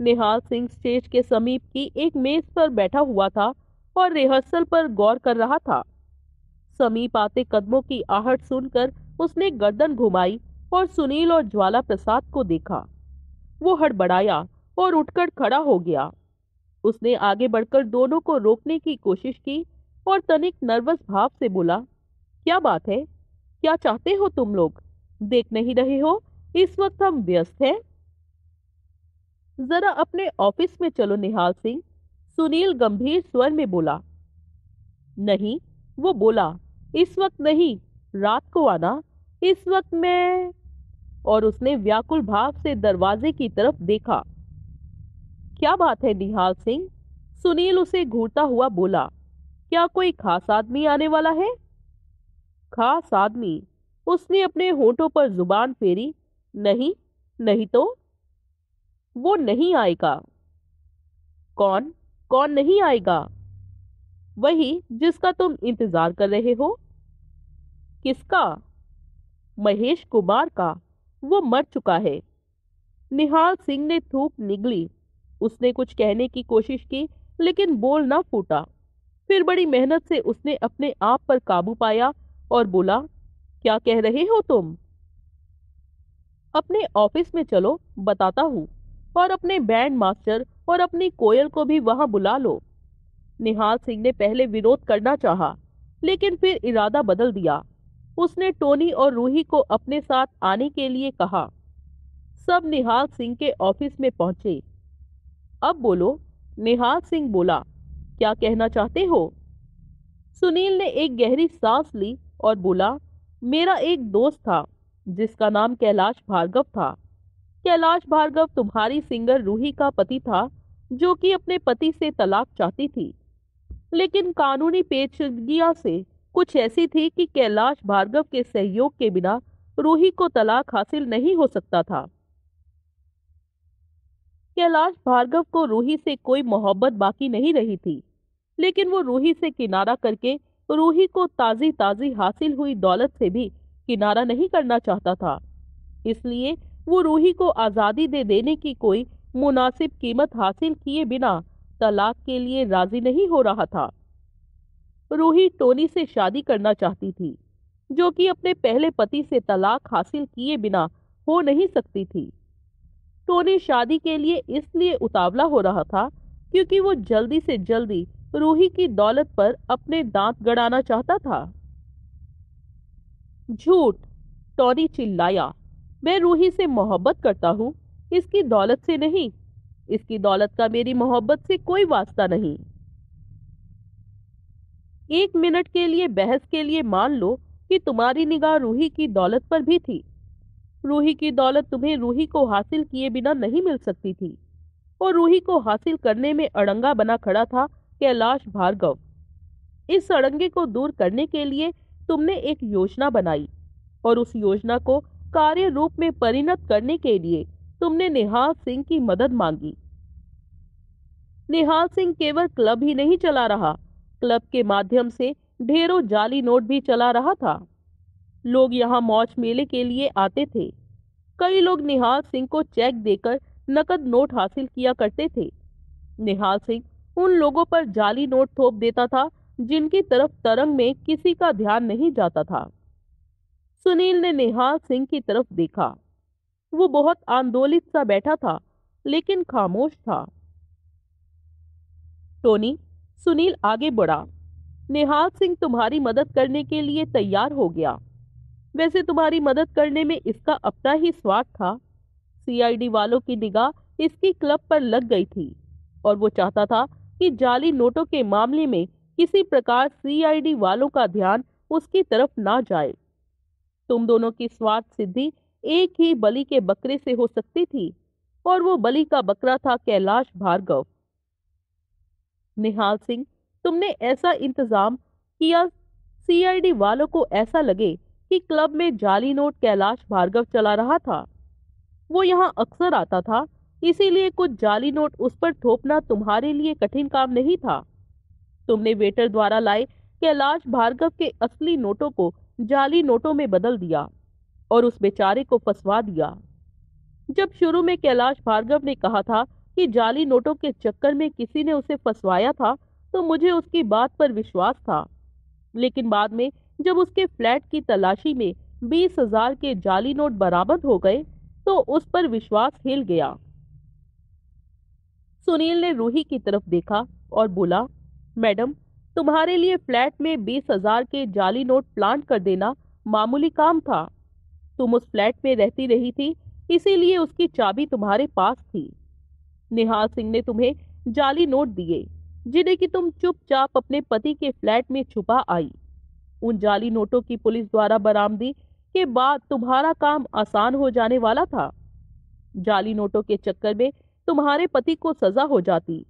निहाल सिंह स्टेज के समीप की एक मेज पर बैठा हुआ था और रिहर्सल पर गौर कर रहा था। समीप आते कदमों की आहट सुनकर उसने गर्दन घुमाई और सुनील और ज्वाला प्रसाद को देखा। वो हड़बड़ाया और उठकर खड़ा हो गया। उसने आगे बढ़कर दोनों को रोकने की कोशिश की और तनिक नर्वस भाव से बोला, क्या बात है? क्या चाहते हो तुम लोग? देख नहीं रहे हो? इस वक्त हम व्यस्त हैं? जरा अपने ऑफ़िस में चलो निहाल सिंह, सुनील गंभीर स्वर में बोला। नहीं, वो बोला, इस वक्त नहीं, रात को आना, इस वक्त मैं और उसने व्याकुल भाव से दरवाजे की तरफ़ देखा। क्या बात है निहाल सिंह? सुनील उसे घूरता हुआ बोला, क्या कोई खास आदमी आने वाला है? खास आदमी? उसने अपने होठों पर ज़ुबान फेरी, नहीं नहीं तो? वो नहीं आएगा। कौन? कौन नहीं आएगा? वही जिसका तुम इंतज़ार कर रहे हो? किसका? महेश कुमार का। वो मर चुका है। निहाल सिंह ने थूक निगली उसने कुछ कहने की कोशिश की लेकिन बोल ना फूटा। फिर बड़ी मेहनत से उसने अपने आप पर काबू पाया और बोला क्या कह रहे हो तुम? अपने ऑफ़िस में चलो बताता हूँ और अपने बैंड मास्टर और अपनी कोयल को भी वहाँ बुला लो। निहाल सिंह ने पहले विरोध करना चाहा, लेकिन फिर इरादा बदल दिया। उसने टोनी और रूही को अपने साथ आने के लिए कहा। सब निहाल सिंह के ऑफ़िस में पहुँचे। अब बोलो, निहाल सिंह बोला, क्या कहना चाहते हो? सुनील ने एक गहरी सांस ली और बोला, मेरा एक दोस्त था, जिसका नाम कैलाश भार्गव था। कैलाश भार्गव तुम्हारी सिंगर रूही का पति था, जो कि अपने पति से तलाक चाहती थी। लेकिन कानूनी पेचीदगियाँ से कुछ ऐसी थी कि कैलाश भार्गव के सहयोग के बिना रूही को तलाक हासिल नहीं हो सकता था। कैलाश भार्गव को रूही से कोई मोहब्बत बाकी नहीं रही थी, लेकिन वो रूही से किनारा करके रूही को ताजी ताजी हासिल हुई दौलत से भी किनारा नहीं करना चाहता था। इसलिए वो रूही को आज़ादी दे देने की कोई मुनासिब कीमत हासिल किए बिना तलाक के लिए राज़ी नहीं हो रहा था। रूही टोनी से शादी करना चाहती थी, जो कि अपने पहले पति से तलाक हासिल किए बिना हो नहीं सकती थी। टोनी शादी के लिए इसलिए उतावला हो रहा था क्योंकि वो जल्दी से जल्दी रूही की दौलत पर अपने दांत गड़ाना चाहता था। झूठ, टॉनी चिल्लाया। मैं रूही से मोहब्बत करता हूँ, इसकी दौलत से नहीं। इसकी दौलत का मेरी मोहब्बत से कोई वास्ता नहीं। एक मिनट के लिए बहस के लिए मान लो कि तुम्हारी निगाह रूही की दौलत पर भी थी। रूही की दौलत तुम्हें रूही को हासिल किए बिना नहीं मिल सकती थी। और रूही को हासिल करने में अड़ंगा बना खड़ा था, कैलाश भार्गव। इस अड़ंगे को दूर करने के लिए तुमने एक योजना बनाई और उस योजना को कार्य रूप में परिणत करने के लिए तुमने निहाल सिंह की मदद मांगी। निहाल सिंह केवल क्लब ही नहीं चला रहा, क्लब के माध्यम से ढेरों जाली नोट भी चला रहा था। लोग यहाँ मौज मेले के लिए आते थे। कई लोग निहाल सिंह को चेक देकर नकद नोट हासिल किया करते थे। निहाल सिंह उन लोगों पर जाली नोट थोप देता था, जिनकी तरफ़ तरंग में किसी का ध्यान नहीं जाता था। सुनील ने निहाल सिंह की तरफ़ देखा। वो बहुत आंदोलित सा बैठा था, लेकिन खामोश था। टोनी, सुनील आगे बढ़ा। निहाल सिंह तुम्हारी मदद करने के लिए तैयार हो गया। वैसे तुम्हारी मदद करने में इसका अपना ही स्वार्थ था। सीआईडी वालों की निगाह इसकी क्लब पर लग गई थी और वो चाहता था कि जाली नोटों के मामले में किसी प्रकार सीआईडी वालों का ध्यान उसकी तरफ़ ना जाए। तुम दोनों की स्वार्थ सिद्धि एक ही बलि के बकरे से हो सकती थी और वो बलि का बकरा था कैलाश भार्गव। निहाल सिंह, तुमने ऐसा इंतज़ाम किया? सीआईडी वालों को ऐसा लगे कि क्लब में जाली नोट कैलाश भार्गव चला रहा था। वो यहाँ अक्सर आता था, इसीलिए कुछ जाली नोट उस पर थोपना तुम्हारे लिए कठिन काम नहीं था। तुमने वेटर द्वारा लाए कैलाश भार्गव के असली नोटों को जाली नोटों में बदल दिया और उस बेचारे को फंसवा दिया। जब शुरू में कैलाश भार्गव ने कहा था कि जाली नोटों के चक्कर में किसी ने उसे फंसवाया था तो मुझे उसकी बात पर विश्वास था। लेकिन बाद में जब उसके फ्लैट की तलाशी में बीस हज़ार के जाली नोट बरामद हो गए तो उस पर विश्वास हिल गया। सुनील ने रूही की तरफ़ देखा और बोला, मैडम, तुम्हारे लिए फ्लैट में बीस हज़ार के जाली नोट प्लांट कर देना मामूली काम था। तुम उस फ्लैट में रहती रही थी, इसीलिए उसकी चाबी तुम्हारे पास थी। निहाल सिंह ने तुम्हें जाली नोट दिए, जिन्हें कि तुम चुपचाप अपने पति के फ्लैट में छुपा आई। उन जाली नोटों की पुलिस द्वारा बरामदी के बाद तुम्हारा काम आसान हो जाने वाला था। जाली नोटों के चक्कर में तुम्हारे पति को सजा हो जाती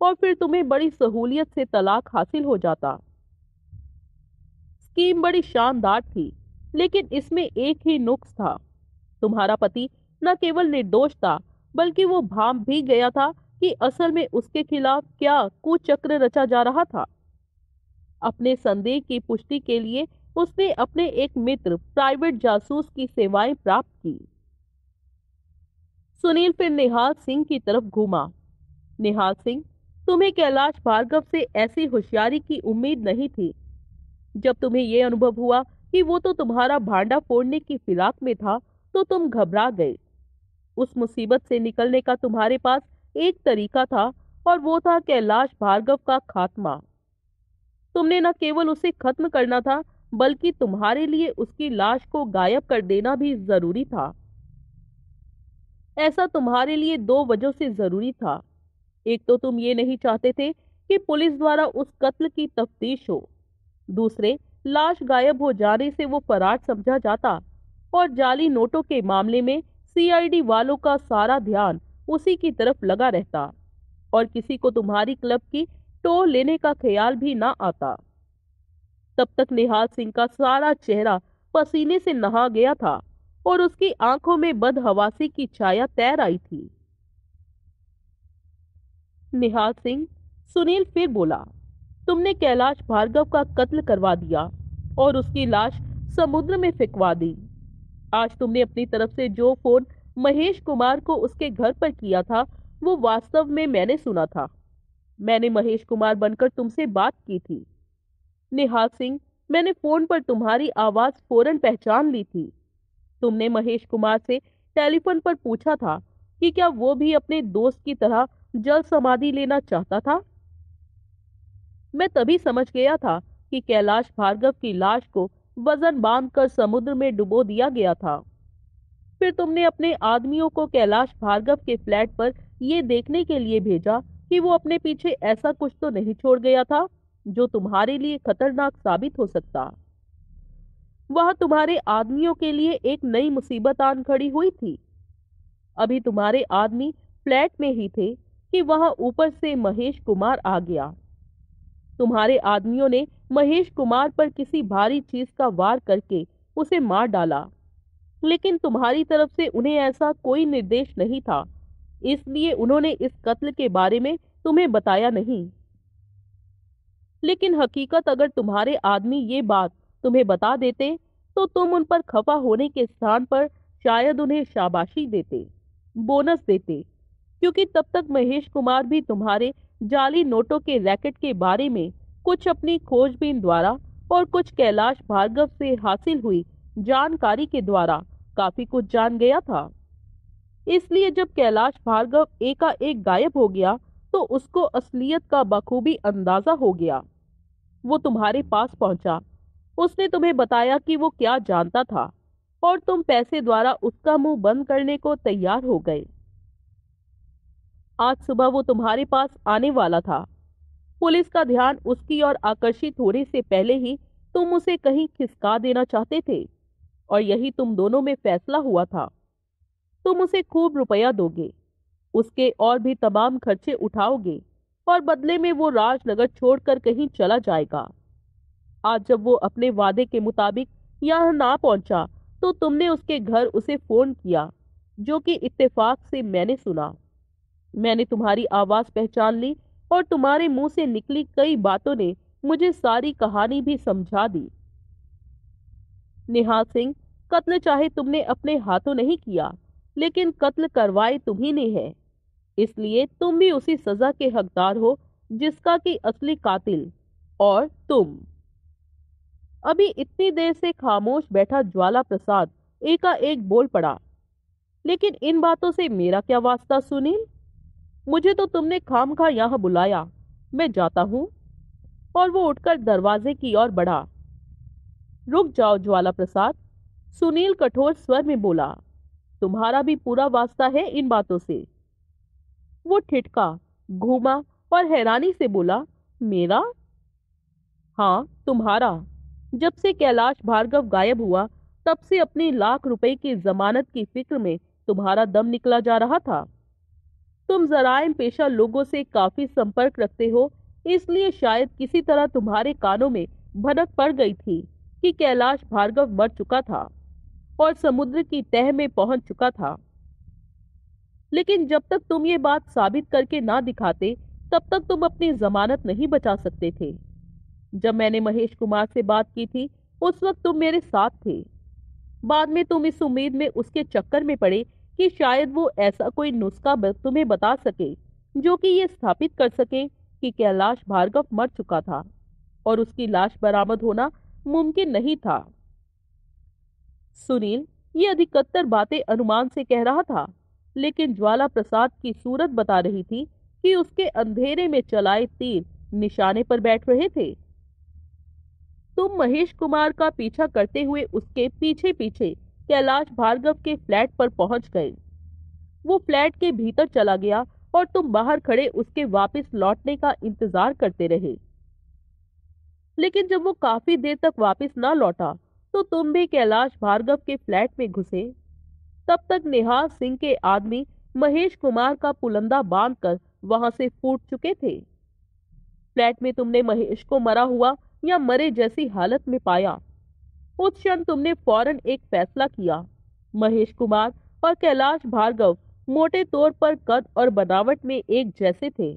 और फिर तुम्हें बड़ी सहूलियत से तलाक हासिल हो जाता। स्कीम बड़ी शानदार थी, लेकिन इसमें एक ही नुक्स था। तुम्हारा पति न केवल निर्दोष था, बल्कि वो भाम भी गया था कि असल में उसके खिलाफ क्या कुचक्र रचा जा रहा था। अपने संदेह की पुष्टि के लिए उसने अपने एक मित्र, प्राइवेट जासूस की सेवाएँ प्राप्त की। सुनील फिर निहाल सिंह की तरफ़ घूमा। निहाल सिंह, तुम्हें कैलाश भार्गव से ऐसी होशियारी की उम्मीद नहीं थी। जब तुम्हें यह अनुभव हुआ कि वो तो तुम्हारा भांडा फोड़ने की फिराक में था तो तुम घबरा गए। उस मुसीबत से निकलने का तुम्हारे पास एक तरीका था, और वो था कैलाश भार्गव का खात्मा। तुमने न केवल उसे खत्म करना था, बल्कि तुम्हारे लिए उसकी लाश को गायब कर देना भी ज़रूरी था। ऐसा तुम्हारे लिए दो वजह से ज़रूरी था। एक तो तुम ये नहीं चाहते थे कि पुलिस द्वारा उस कत्ल की तफ्तीश हो। दूसरे, लाश गायब हो जाने से वो फरार समझा जाता और जाली नोटों के मामले में सीआईडी वालों का सारा ध्यान उसी की तरफ़ लगा रहता। और किसी को तुम्हारी क्लब की टो लेने का ख्याल भी ना आता। तब तक निहाल सिंह का सारा चेहरा पसीने से नहा गया था और उसकी आँखों में बदहवासी की छाया तैर आई थी। निहाल सिंह सुनील फिर बोला, तुमने कैलाश भार्गव का कत्ल करवा दिया और उसकी लाश समुद्र में फेंकवा दी। आज तुमने अपनी तरफ़ से जो फ़ोन महेश कुमार को उसके घर पर किया था, वो वास्तव में मैंने सुना था। मैंने महेश कुमार बनकर तुमसे बात की थी। निहाल सिंह, मैंने फ़ोन पर तुम्हारी आवाज़ फ़ौरन पहचान ली थी। तुमने महेश कुमार से टेलीफोन पर पूछा था कि क्या वो भी अपने दोस्त की तरह जल समाधि लेना चाहता था? मैं तभी समझ गया था कि कैलाश भार्गव की लाश को वज़न बांधकर समुद्र में डुबो दिया गया था। फिर तुमने अपने आदमियों को कैलाश भार्गव के फ्लैट पर यह देखने के लिए भेजा कि वो अपने पीछे ऐसा कुछ तो नहीं छोड़ गया था, जो तुम्हारे लिए खतरनाक साबित हो सकता। वह तुम्हारे आदमियों के लिए एक नई मुसीबत आन खड़ी हुई थी। अभी तुम्हारे आदमी फ्लैट में ही थे कि वहाँ ऊपर से महेश कुमार आ गया। तुम्हारे आदमियों ने महेश कुमार पर किसी भारी चीज़ का वार करके उसे मार डाला। लेकिन तुम्हारी तरफ़ से उन्हें ऐसा कोई निर्देश नहीं था। इसलिए उन्होंने इस कत्ल के बारे में तुम्हें बताया नहीं। लेकिन हकीकत अगर तुम्हारे आदमी ये बात तुम्हें बता देते तो तुम उन पर खफा होने के स्थान पर शायद उन्हें शाबाशी देते, बोनस देते, क्योंकि तब तक महेश कुमार भी तुम्हारे जाली नोटों के रैकेट के बारे में कुछ अपनी खोजबीन द्वारा और कुछ कैलाश भार्गव से हासिल हुई जानकारी के द्वारा काफ़ी कुछ जान गया था। इसलिए जब कैलाश भार्गव एकाएक गायब हो गया तो उसको असलियत का बखूबी अंदाज़ा हो गया। वो तुम्हारे पास पहुँचा। उसने तुम्हें बताया कि वो क्या जानता था, और तुम पैसे द्वारा उसका मुँह बंद करने को तैयार हो गए। आज सुबह वो तुम्हारे पास आने वाला था। पुलिस का ध्यान उसकी ओर आकर्षित होने से पहले ही तुम उसे कहीं खिसका देना चाहते थे, और यही तुम दोनों में फैसला हुआ था। तुम उसे खूब रुपया दोगे। उसके और भी तमाम खर्चे उठाओगे और बदले में वो राजनगर छोड़कर कहीं चला जाएगा। आज जब वो अपने वादे के मुताबिक यहाँ ना पहुँचा तो तुमने उसके घर उसे फ़ोन किया, जो कि इत्तेफाक से मैंने सुना। मैंने तुम्हारी आवाज़ पहचान ली और तुम्हारे मुँह से निकली कई बातों ने मुझे सारी कहानी भी समझा दी। निहाल सिंह, कत्ल चाहे तुमने अपने हाथों नहीं किया लेकिन कत्ल करवाए तुम्ही ने है। इसलिए तुम भी उसी सजा के हकदार हो, जिसका कि असली कातिल, और तुम। अभी इतनी देर से खामोश बैठा ज्वाला प्रसाद एकाएक बोल पड़ा, लेकिन इन बातों से मेरा क्या वास्ता सुनील? मुझे तो तुमने खाम खा यहाँ बुलाया, मैं जाता हूँ। और वो उठकर दरवाजे की ओर बढ़ा। रुक जाओ ज्वाला प्रसाद सुनील कठोर स्वर में बोला। तुम्हारा भी पूरा वास्ता है इन बातों से। वो ठिठका, घूमा और हैरानी से बोला, मेरा? हाँ तुम्हारा। जब से कैलाश भार्गव गायब हुआ, तब से अपनी लाख रुपए की जमानत की फ़िक्र में तुम्हारा दम निकला जा रहा था। तुम जराइम पेशा लोगों से काफ़ी संपर्क रखते हो, इसलिए शायद किसी तरह तुम्हारे कानों में भनक पड़ गई थी कि कैलाश भार्गव मर चुका था। और समुद्र की तह में पहुँच चुका था। लेकिन जब तक तुम ये बात साबित करके ना दिखाते, तब तक तुम अपनी जमानत नहीं बचा सकते थे। जब मैंने महेश कुमार से बात की थी, उस वक्त तुम मेरे साथ थे। बाद में तुम इस उम्मीद में उसके चक्कर में पड़े कि शायद वो ऐसा कोई नुस्खा तुम्हें बता सके, जो कि ये स्थापित कर सके कि कैलाश भार्गव मर चुका था और उसकी लाश बरामद होना मुमकिन नहीं था। सुनील, ये अधिकतर बातें अनुमान से कह रहा था, लेकिन ज्वाला प्रसाद की सूरत बता रही थी कि उसके अंधेरे में चलाए तीर निशाने पर बैठ रहे थे। तुम महेश कुमार का पीछा करते हुए उसके पीछे पीछे कैलाश भार्गव के फ्लैट पर पहुँच गए। वो फ्लैट के भीतर चला गया और तुम बाहर खड़े उसके वापस लौटने का इंतज़ार करते रहे। लेकिन जब वो काफ़ी देर तक वापस ना लौटा तो तुम भी कैलाश भार्गव के फ्लैट में घुसे। तब तक निहाल सिंह के आदमी महेश कुमार का पुलंदा बांधकर वहाँ से फूट चुके थे। फ्लैट में तुमने महेश को मरा हुआ या मरे जैसी हालत में पाया। उस क्षण तुमने फ़ौरन एक फैसला किया। महेश कुमार और कैलाश भार्गव मोटे तौर पर कद और बनावट में एक जैसे थे।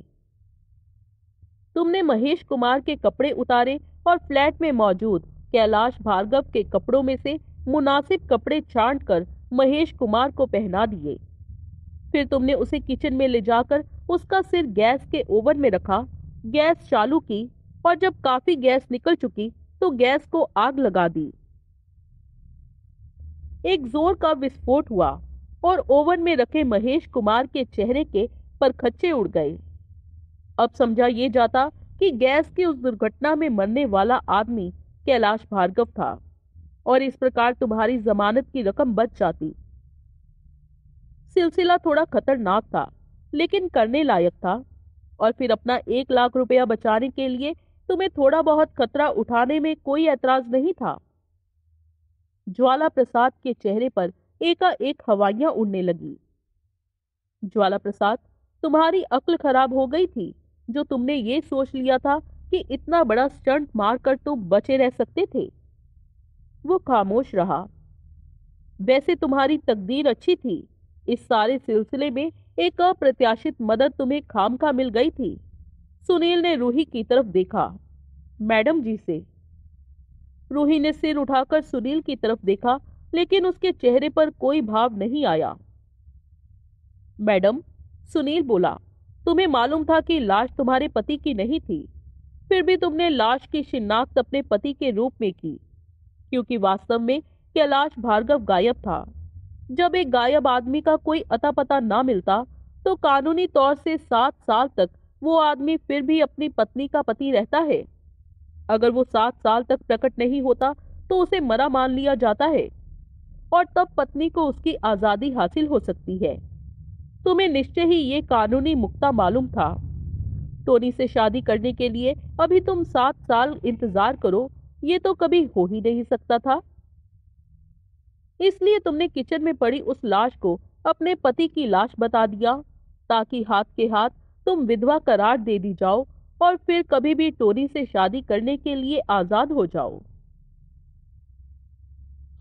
तुमने महेश कुमार के कपड़े उतारे और फ्लैट में मौजूद कैलाश भार्गव के कपड़ों में से मुनासिब कपड़े छांट कर महेश कुमार को पहना दिए। फिर तुमने उसे किचन में ले जाकर उसका सिर गैस के ओवन में रखा, गैस चालू की और जब काफ़ी गैस निकल चुकी तो गैस को आग लगा दी। एक ज़ोर का विस्फोट हुआ और ओवन में रखे महेश कुमार के चेहरे के परखच्चे उड़ गए। अब समझा ये जाता कि गैस की उस दुर्घटना में मरने वाला आदमी कैलाश भार्गव था और इस प्रकार तुम्हारी जमानत की रकम बच जाती। सिलसिला थोड़ा खतरनाक था, लेकिन करने लायक था और फिर अपना एक लाख रुपया बचाने के लिए तुम्हें थोड़ा बहुत खतरा उठाने में कोई ऐतराज नहीं था। ज्वाला प्रसाद के चेहरे पर एकाएक हवाइयाँ उड़ने लगी। ज्वाला प्रसाद तुम्हारी अक्ल खराब हो गई थी जो तुमने ये सोच लिया था कि इतना बड़ा स्टंट मारकर तुम बचे रह सकते थे। वो खामोश रहा। वैसे तुम्हारी तकदीर अच्छी थी। इस सारे सिलसिले में एक अप्रत्याशित मदद तुम्हें खाम खा मिल गई थी। सुनील ने रूही की तरफ़ देखा। मैडम जी से। रूही ने सिर उठाकर सुनील की तरफ़ देखा, लेकिन उसके चेहरे पर कोई भाव नहीं आया। मैडम, सुनील बोला, तुम्हें मालूम था कि लाश तुम्हारे पति की नहीं थी। फिर भी तुमने लाश की शिनाख्त अपने पति के रूप में की, क्योंकि वास्तव में कैलाश भार्गव गायब था। जब एक गायब आदमी का कोई अता पता ना मिलता तो कानूनी तौर से सात साल तक वो आदमी फिर भी अपनी पत्नी का पति रहता है। अगर वो सात साल तक प्रकट नहीं होता तो उसे मरा मान लिया जाता है, और तब पत्नी को उसकी आज़ादी हासिल हो सकती है। तुम्हें निश्चय ही ये कानूनी मुक्ता मालूम था। टोनी से शादी करने के लिए अभी तुम सात साल इंतज़ार करो। ये तो कभी हो ही नहीं सकता था। इसलिए तुमने किचन में पड़ी उस लाश को अपने पति की लाश बता दिया, ताकि हाथ के हाथ तुम विधवा करार दे दी जाओ और फिर कभी भी टोनी से शादी करने के लिए आज़ाद हो जाओ।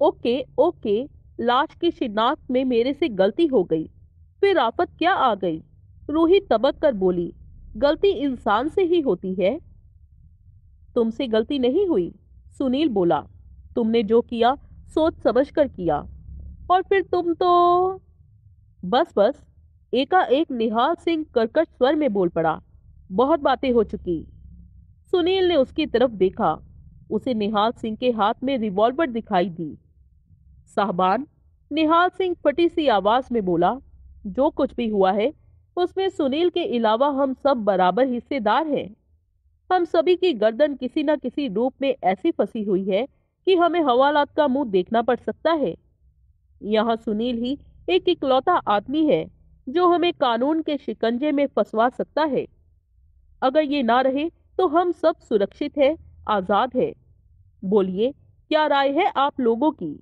ओके ओके, लाश की शिनाख्त में मेरे से गलती हो गई। फिर आफत क्या आ गई? रूही तबक कर बोली गलती इंसान से ही होती है। तुमसे गलती नहीं हुई, सुनील बोला। तुमने जो किया, सोच समझ कर किया। और फिर तुम तो बस बस, एकाएक निहाल सिंह कर्कश स्वर में बोल पड़ा। बहुत बातें हो चुकी। सुनील ने उसकी तरफ़ देखा। उसे निहाल सिंह के हाथ में रिवॉल्वर दिखाई दी। साहबान, निहाल सिंह फटी सी आवाज़ में बोला, जो कुछ भी हुआ है उसमें सुनील के अलावा हम सब बराबर हिस्सेदार हैं। हम सभी की गर्दन किसी न किसी रूप में ऐसी फंसी हुई है कि हमें हवालात का मुँह देखना पड़ सकता है। यहाँ सुनील ही एक इकलौता आदमी है, जो हमें कानून के शिकंजे में फंसवा सकता है। अगर ये ना रहे तो हम सब सुरक्षित है, आज़ाद है। बोलिए, क्या राय है आप लोगों की?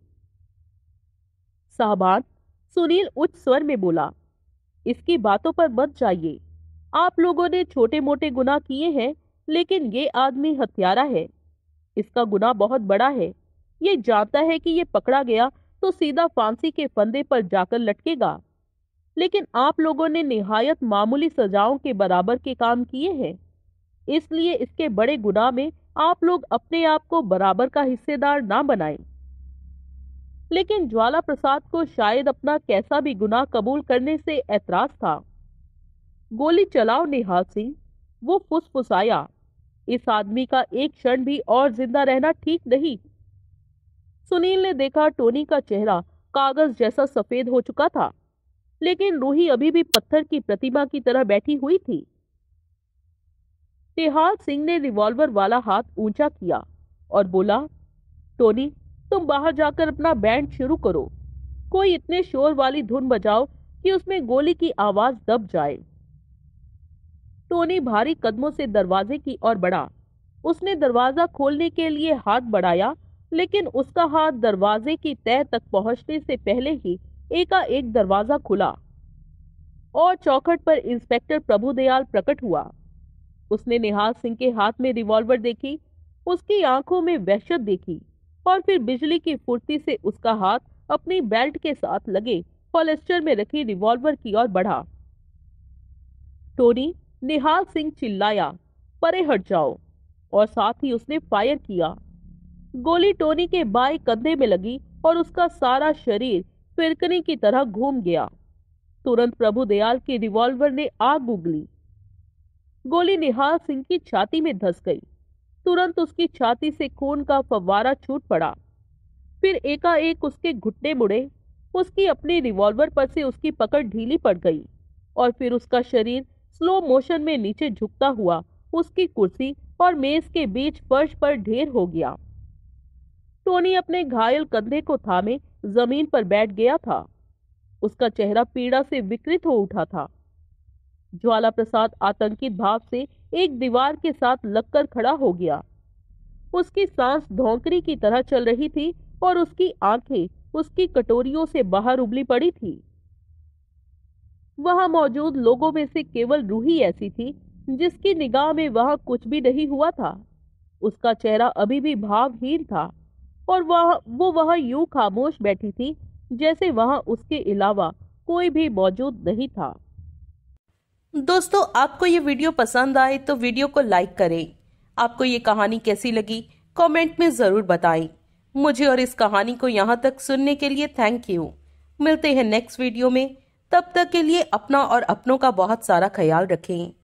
साहबान, सुनील उच्च स्वर में बोला। इसकी बातों पर मत जाइए। आप लोगों ने छोटे मोटे गुनाह किए हैं, लेकिन ये आदमी हत्यारा है। इसका गुनाह बहुत बड़ा है। ये जानता है कि ये पकड़ा गया तो सीधा फांसी के फंदे पर जाकर लटकेगा। लेकिन आप लोगों ने निहायत मामूली सजाओं के बराबर के काम किए हैं। इसलिए इसके बड़े गुनाह में आप लोग अपने आप को बराबर का हिस्सेदार ना बनाएँ। लेकिन ज्वाला प्रसाद को शायद अपना कैसा भी गुनाह कबूल करने से ऐतराज था। गोली चलाओ, निहाल सिंह। वो फुसफुसाया। इस आदमी का एक क्षण भी और ज़िंदा रहना ठीक नहीं। सुनील ने देखा टोनी का चेहरा कागज़ जैसा सफ़ेद हो चुका था, लेकिन रूही अभी भी पत्थर की प्रतिमा की तरह बैठी हुई थी। निहाल सिंह ने रिवॉल्वर वाला हाथ ऊँचा किया और बोला, टोनी तुम बाहर जाकर अपना बैंड शुरू करो। कोई इतने शोर वाली धुन बजाओ कि उसमें गोली की आवाज़ दब जाए। टोनी भारी कदमों से दरवाजे की ओर बढ़ा। उसने दरवाज़ा खोलने के लिए हाथ बढ़ाया, लेकिन उसका हाथ दरवाजे की तह तक पहुँचने से पहले ही एकाएक दरवाज़ा खुला। और चौखट पर इंस्पेक्टर प्रभुदयाल प्रकट हुआ। उसने निहाल सिंह के हाथ में रिवॉल्वर देखी, उसकी आँखों में वहशत देखी। और फिर बिजली की फुर्ती से उसका हाथ अपनी बेल्ट के साथ लगे, पॉलिस्टर में रखी रिवॉल्वर की ओर बढ़ा। टोनी, निहाल सिंह चिल्लाया, परे हट जाओ। और साथ ही उसने फायर किया। गोली टोनी के बाएँ कंधे में लगी और उसका सारा शरीर फिरकनी की तरह घूम गया। तुरंत प्रभु दयाल के रिवॉल्वर ने आग उगली। गोली निहाल सिंह की छाती में धस गई। तुरंत उसकी छाती से खून का फव्वारा छूट पड़ा। फिर एकाएक उसके घुटने मुड़े, उसकी अपनी रिवॉल्वर पर से उसकी पकड़ ढीली पड़ गई और फिर उसका शरीर स्लो मोशन में नीचे झुकता हुआ उसकी कुर्सी और मेज के बीच फर्श पर ढेर हो गया। टोनी अपने घायल कंधे को थामे, ज़मीन पर बैठ गया था। उसका चेहरा पीड़ा से विकृत हो उठा था। ज्वाला प्रसाद आतंकित भाव से एक दीवार के साथ लगकर खड़ा हो गया। उसकी सांस धोंकरी की तरह चल रही थी और उसकी आँखें उसकी कटोरियों से बाहर उबली पड़ी थी। वहाँ मौजूद लोगों में से केवल रूही ऐसी थी, जिसकी निगाह में वहाँ कुछ भी नहीं हुआ था। उसका चेहरा अभी भी भावहीन था और वह, वो वहाँ यूँ खामोश बैठी थी जैसे वहाँ उसके अलावा कोई भी मौजूद नहीं था। दोस्तों, आपको ये वीडियो पसंद आए तो वीडियो को लाइक करें। आपको ये कहानी कैसी लगी, कमेंट में ज़रूर बताएँ। मुझे और इस कहानी को यहाँ तक सुनने के लिए थैंक यू मिलते हैं नेक्स्ट वीडियो में। तब तक के लिए अपना और अपनों का बहुत सारा ख्याल रखें।